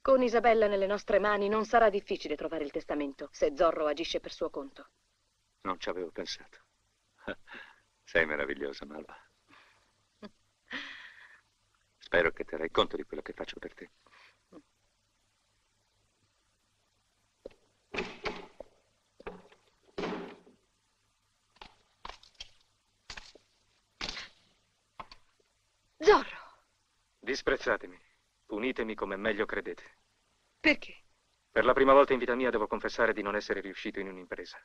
Con Isabella nelle nostre mani non sarà difficile trovare il testamento, se Zorro agisce per suo conto. Non ci avevo pensato. Sei meravigliosa, Malva. Spero che terrai conto di quello che faccio per te. Zorro! Disprezzatemi. Punitemi come meglio credete. Perché? Per la prima volta in vita mia devo confessare di non essere riuscito in un'impresa.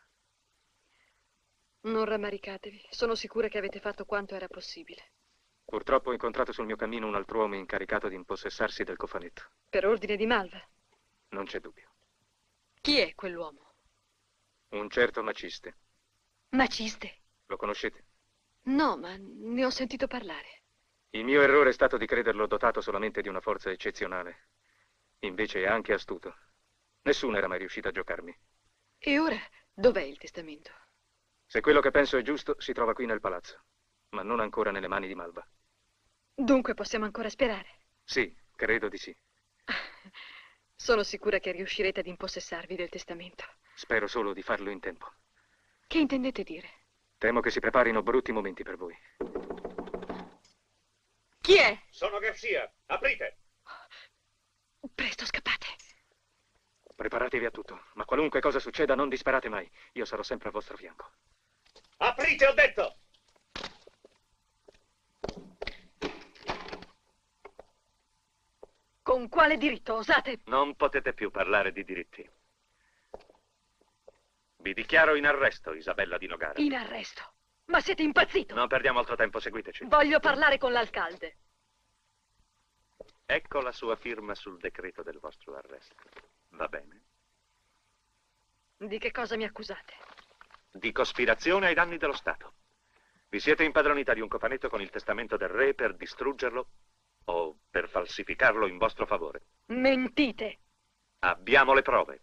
Non rammaricatevi. Sono sicura che avete fatto quanto era possibile. Purtroppo ho incontrato sul mio cammino un altro uomo incaricato di impossessarsi del cofanetto. Per ordine di Malva. Non c'è dubbio. Chi è quell'uomo? Un certo maciste. Maciste? Lo conoscete? No, ma ne ho sentito parlare. Il mio errore è stato di crederlo dotato solamente di una forza eccezionale. Invece è anche astuto. Nessuno era mai riuscito a giocarmi. E ora dov'è il testamento? Se quello che penso è giusto, si trova qui nel palazzo, ma non ancora nelle mani di Malva. Dunque possiamo ancora sperare. Sì, credo di sì. Sono sicura che riuscirete ad impossessarvi del testamento. Spero solo di farlo in tempo. Che intendete dire? Temo che si preparino brutti momenti per voi. Chi è? Sono Garcia. Aprite. Presto, scappate. Preparatevi a tutto, ma qualunque cosa succeda non disperate mai. Io sarò sempre al vostro fianco. Aprite, ho detto! Con quale diritto osate? Non potete più parlare di diritti. Vi dichiaro in arresto, Isabella di Nogara. In arresto? Ma siete impazzito? Non perdiamo altro tempo, seguiteci. Voglio parlare con l'alcalde. Ecco la sua firma sul decreto del vostro arresto. Va bene. Di che cosa mi accusate? Di cospirazione ai danni dello Stato. Vi siete impadronita di un cofanetto con il testamento del re per distruggerlo o per falsificarlo in vostro favore. Mentite! Abbiamo le prove.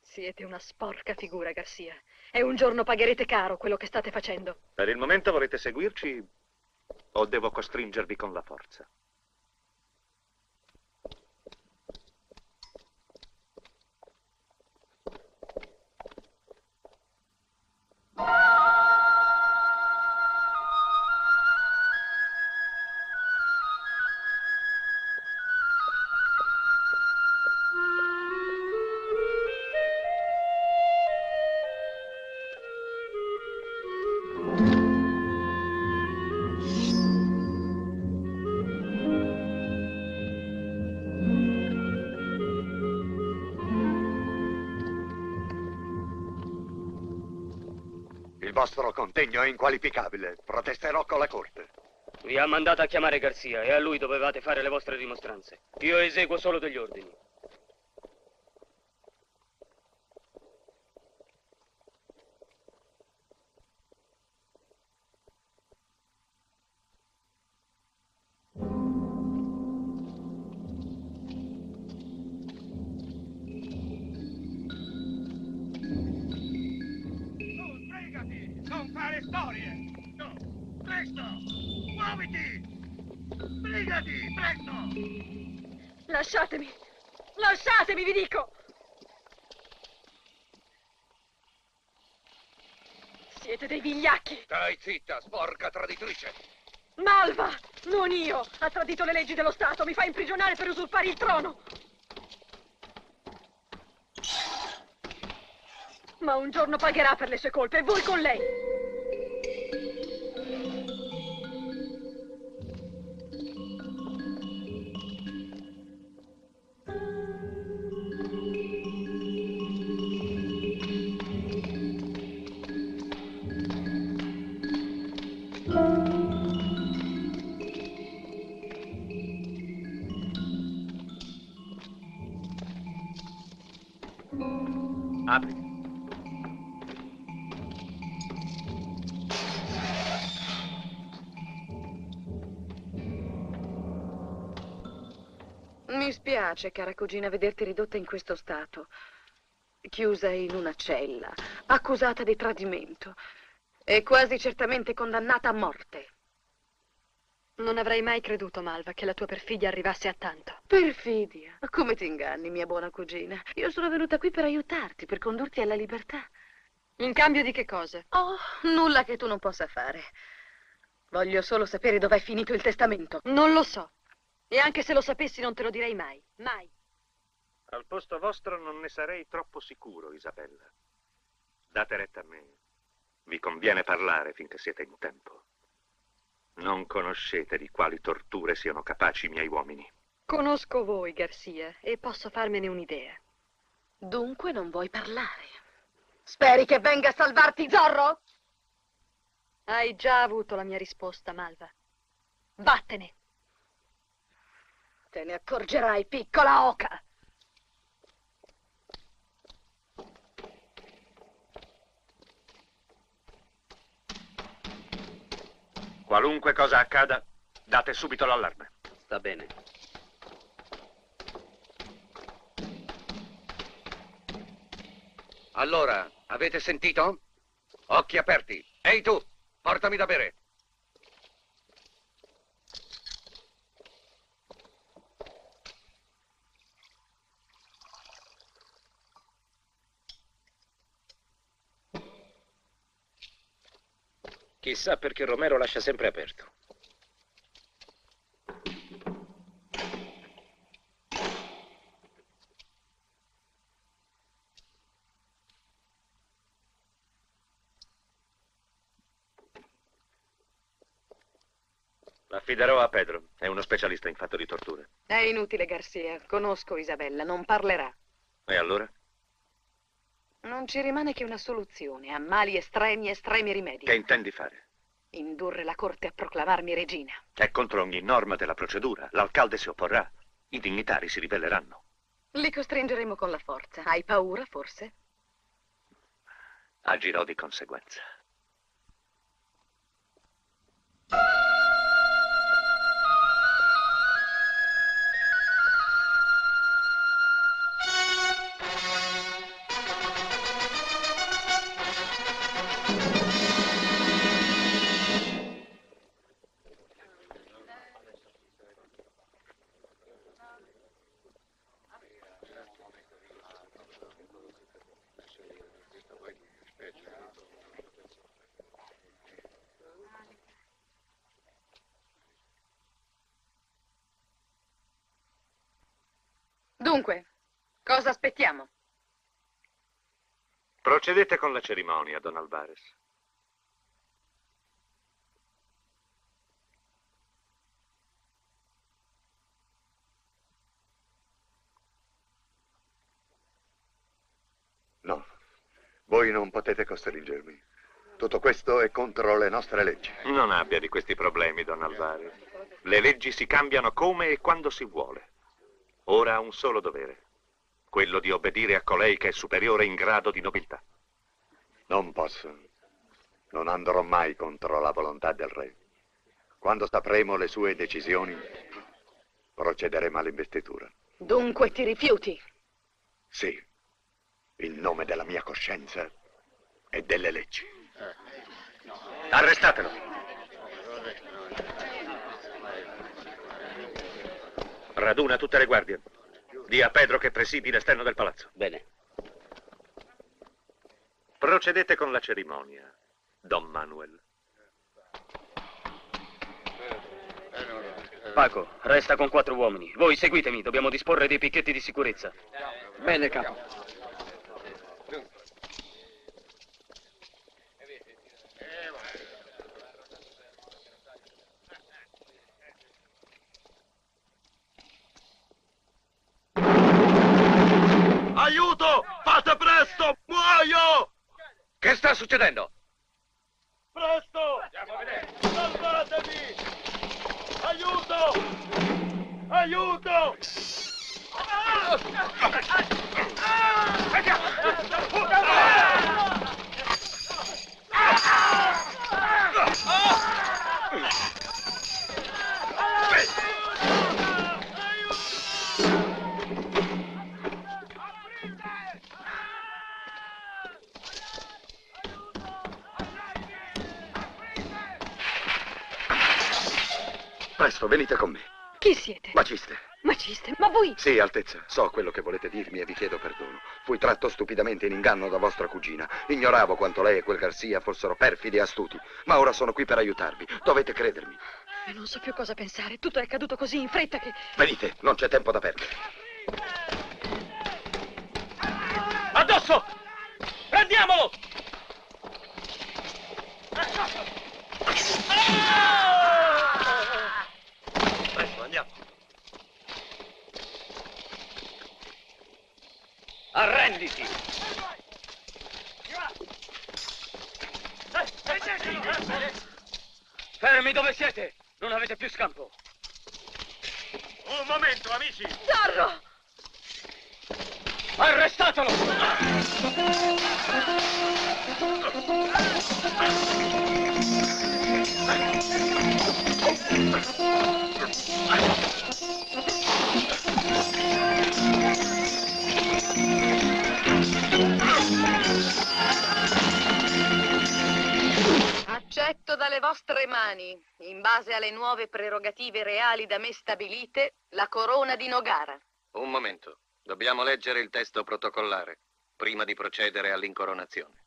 Siete una sporca figura, Garcia. E un giorno pagherete caro quello che state facendo. Per il momento volete seguirci o devo costringervi con la forza? Vostro contegno è inqualificabile. Protesterò con la corte. Vi ha mandato a chiamare Garzia e a lui dovevate fare le vostre dimostranze. Io eseguo solo degli ordini. Sporca traditrice! Malva! Non io! Ha tradito le leggi dello Stato! Mi fa imprigionare per usurpare il trono! Ma un giorno pagherà per le sue colpe e voi con lei! Mi spiace, cara cugina, vederti ridotta in questo stato. Chiusa in una cella, accusata di tradimento e quasi certamente condannata a morte. Non avrei mai creduto, Malva, che la tua perfidia arrivasse a tanto. Perfidia? Come ti inganni, mia buona cugina? Io sono venuta qui per aiutarti, per condurti alla libertà. In cambio di che cosa? Oh, nulla che tu non possa fare. Voglio solo sapere dov'è finito il testamento. Non lo so. E anche se lo sapessi non te lo direi mai. Mai. Al posto vostro non ne sarei troppo sicuro, Isabella. Date retta a me. Vi conviene parlare finché siete in tempo. Non conoscete di quali torture siano capaci i miei uomini. Conosco voi, Garcia, e posso farmene un'idea. Dunque non vuoi parlare? Speri che venga a salvarti Zorro? Hai già avuto la mia risposta, Malva. Vattene. Te ne accorgerai, piccola oca. Qualunque cosa accada, date subito l'allarme. Sta bene. Allora, avete sentito? Occhi aperti. Ehi tu, portami da bere. Chissà perché Romero lascia sempre aperto. L'affiderò a Pedro, è uno specialista in fatto di torture. È inutile, Garcia. Conosco Isabella, non parlerà. E allora? Non ci rimane che una soluzione. A mali estremi, estremi rimedi. Che intendi fare? Indurre la corte a proclamarmi regina. È contro ogni norma della procedura. L'alcalde si opporrà. I dignitari si ribelleranno. Li costringeremo con la forza. Hai paura, forse? Agirò di conseguenza. Dunque, cosa aspettiamo? Procedete con la cerimonia, Don Alvarez. No, voi non potete costringermi. Tutto questo è contro le nostre leggi. Non abbia di questi problemi, Don Alvarez. Le leggi si cambiano come e quando si vuole. Ora ha un solo dovere, quello di obbedire a colei che è superiore in grado di nobiltà. Non posso. Non andrò mai contro la volontà del re. Quando sapremo le sue decisioni, procederemo all'investitura. Dunque ti rifiuti? Sì, in nome della mia coscienza e delle leggi. Arrestatelo. Raduna tutte le guardie. Dì a Pedro che presidi l'esterno del palazzo. Bene. Procedete con la cerimonia, Don Manuel. Paco, resta con quattro uomini. Voi seguitemi, dobbiamo disporre dei picchetti di sicurezza. Bene, capo. Aiuto! Fate Muoio! Che sta succedendo? Presto! Salvatevi! Aiuto! Aiuto! Ah! Presto, venite con me. Chi siete? Maciste. Maciste, ma voi... Sì, Altezza, so quello che volete dirmi e vi chiedo perdono. Fui tratto stupidamente in inganno da vostra cugina. Ignoravo quanto lei e quel Garcia fossero perfidi e astuti. Ma ora sono qui per aiutarvi. Dovete credermi. E non so più cosa pensare. Tutto è accaduto così in fretta che... Venite, non c'è tempo da perdere. Addosso! Prendiamolo! Presto, andiamo. Arrenditi! Fermi dove siete! Non avete più scampo! Un momento, amici! Zorro! Arrestatelo! Accetto dalle vostre mani, in base alle nuove prerogative reali da me stabilite, la corona di Nogara. Un momento. Dobbiamo leggere il testo protocollare prima di procedere all'incoronazione.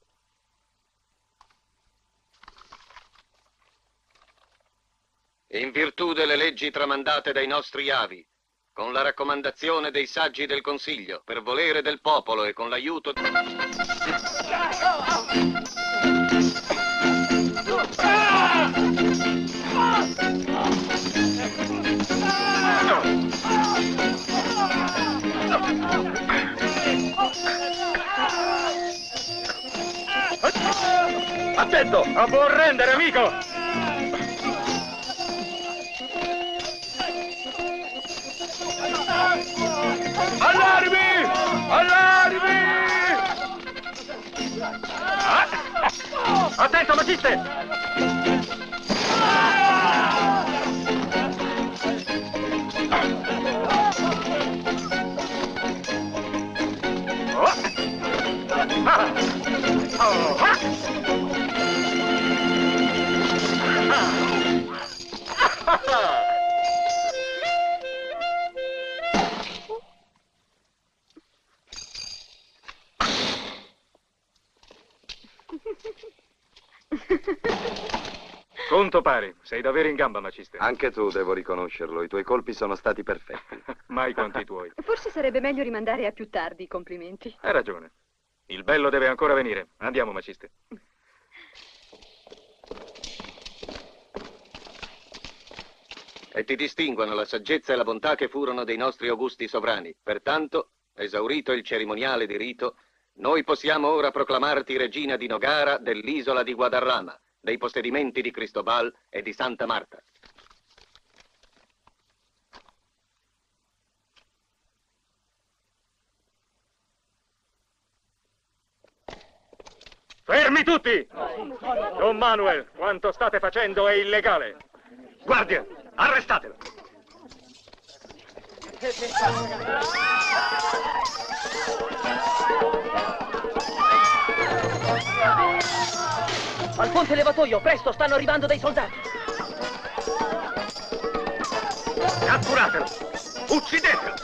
In virtù delle leggi tramandate dai nostri avi, con la raccomandazione dei saggi del Consiglio, per volere del popolo e con l'aiuto... Attento! A buon rendere, amico! Allarmi! Allarmi! Attento, Maciste! Conto pari, sei davvero in gamba, Maciste. Anche tu, devo riconoscerlo, i tuoi colpi sono stati perfetti. Mai quanti i tuoi. Forse sarebbe meglio rimandare a più tardi i complimenti. Hai ragione. Il bello deve ancora venire. Andiamo, Maciste. e ti distinguono la saggezza e la bontà che furono dei nostri augusti sovrani. Pertanto, esaurito il cerimoniale di rito, noi possiamo ora proclamarti regina di Nogara dell'isola di Guadarrama, dei possedimenti di Cristobal e di Santa Marta. Fermi tutti! Don Manuel, quanto state facendo è illegale. Guardia, arrestatelo! Al ponte levatoio, presto, stanno arrivando dei soldati. Catturatelo! Uccidetelo!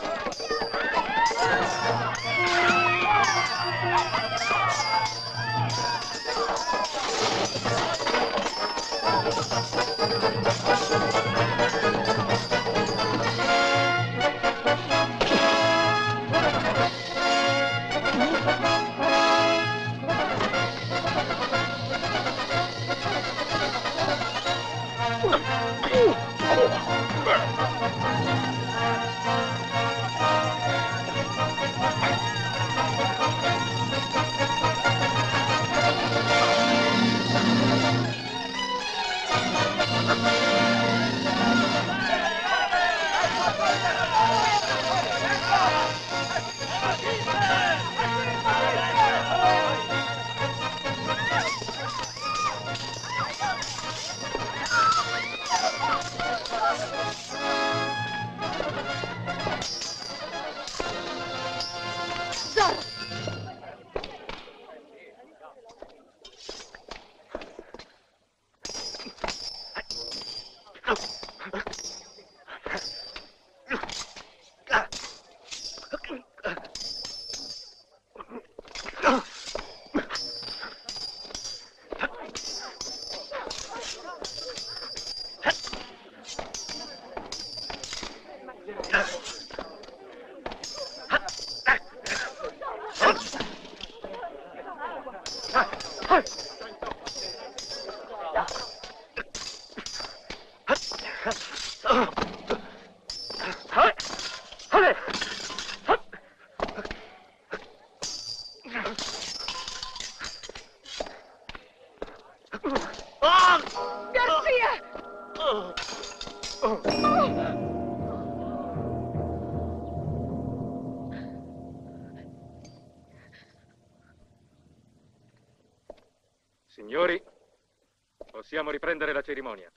Possiamo riprendere la cerimonia.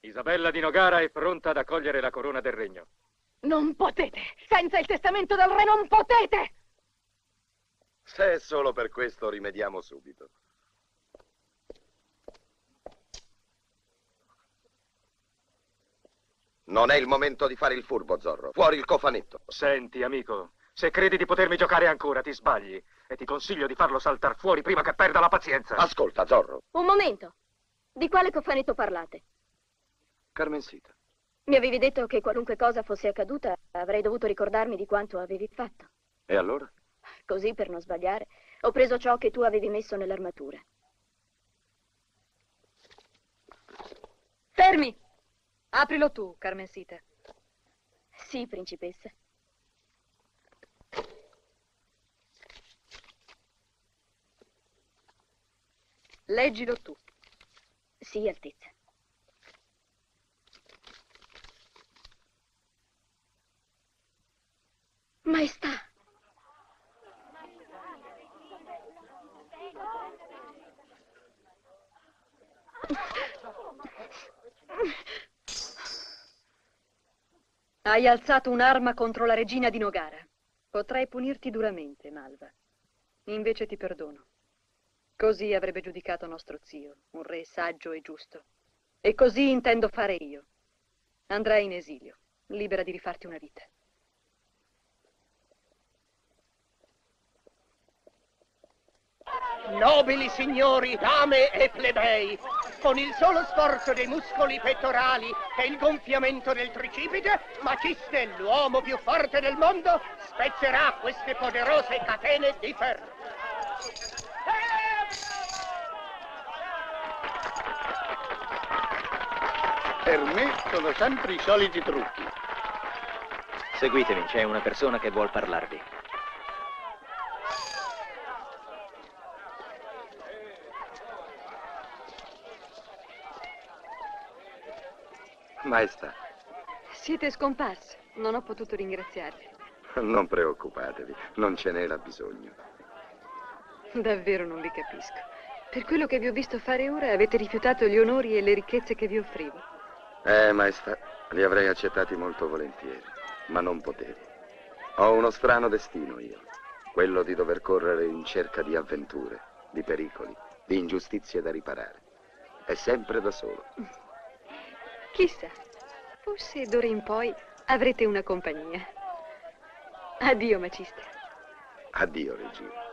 Isabella di Nogara è pronta ad accogliere la corona del regno. Non potete! Senza il testamento del re non potete! Se è solo per questo, rimediamo subito. Non è il momento di fare il furbo, Zorro. Fuori il cofanetto. Senti, amico, se credi di potermi giocare ancora, ti sbagli. E ti consiglio di farlo saltar fuori prima che perda la pazienza. Ascolta, Zorro. Un momento. Di quale cofanetto parlate? Carmensita. Mi avevi detto che qualunque cosa fosse accaduta avrei dovuto ricordarmi di quanto avevi fatto. E allora? Così, per non sbagliare, ho preso ciò che tu avevi messo nell'armatura. Fermi! Aprilo tu, Carmensita. Sì, principessa. Leggilo tu. Sì, Altezza. Maestà. Hai alzato un'arma contro la regina di Nogara. Potrei punirti duramente, Malva. Invece ti perdono. Così avrebbe giudicato nostro zio, un re saggio e giusto. E così intendo fare io. Andrai in esilio, libera di rifarti una vita. Nobili signori, dame e plebei, con il solo sforzo dei muscoli pettorali e il gonfiamento del tricipite, Maciste, l'uomo più forte del mondo, spezzerà queste poderose catene di ferro. Per me sono sempre i soliti trucchi. Seguitemi, c'è una persona che vuol parlarvi. Maestà, Siete scomparsi. Non ho potuto ringraziarvi. non preoccupatevi, non ce n'era bisogno. Davvero non vi capisco. Per quello che vi ho visto fare ora avete rifiutato gli onori e le ricchezze che vi offrivo. Eh, maestà, li avrei accettati molto volentieri, ma non potevo. Ho uno strano destino io, quello di dover correre in cerca di avventure, di pericoli, di ingiustizie da riparare. E sempre da solo. Chissà, forse d'ora in poi avrete una compagnia. Addio, Maciste. Addio, regina.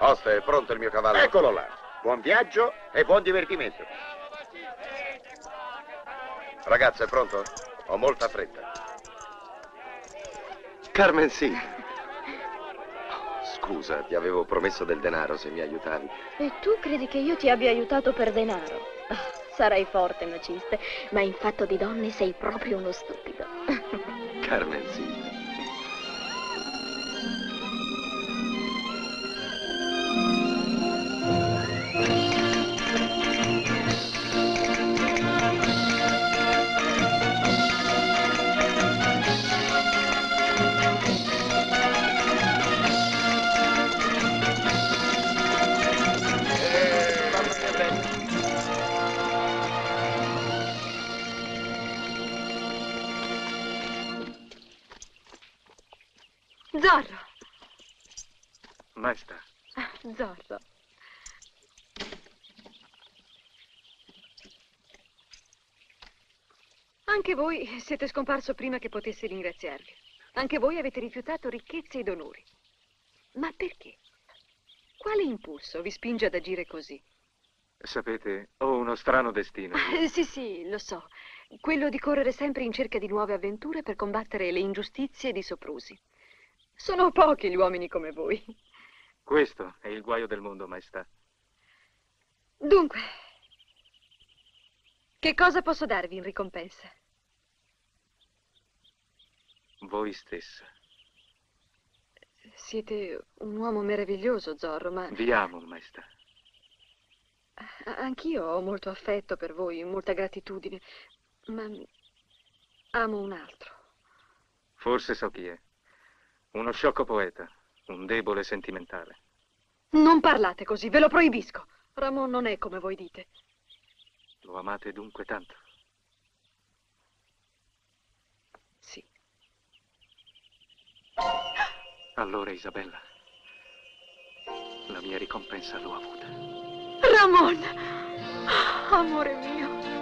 Oste, è pronto il mio cavallo? Eccolo là. Buon viaggio e buon divertimento. Ragazzo, è pronto? Ho molta fretta. Carmen, sì. Scusa, ti avevo promesso del denaro se mi aiutavi. E tu credi che io ti abbia aiutato per denaro? Ah, sarai forte, Maciste, ma in fatto di donne sei proprio uno stupido. Carmen, sì. Maestà, Ah, Zorro. Anche voi siete scomparso prima che potessi ringraziarvi. Anche voi avete rifiutato ricchezze ed onori. Ma perché? Quale impulso vi spinge ad agire così? sapete, ho uno strano destino. Eh, sì, sì, lo so. Quello di correre sempre in cerca di nuove avventure per combattere le ingiustizie ed i soprusi. Sono pochi gli uomini come voi. Questo è il guaio del mondo, maestà. Dunque, che cosa posso darvi in ricompensa? Voi stessa. Siete un uomo meraviglioso, Zorro, ma Vi amo, maestà. anch'io ho molto affetto per voi, molta gratitudine, ma amo un altro. Forse so chi è. Uno sciocco poeta, un debole sentimentale. Non parlate così, ve lo proibisco. Ramon non è come voi dite. Lo amate dunque tanto? Sì. Allora, Isabella, la mia ricompensa l'ho avuta. Ramon! Amore mio!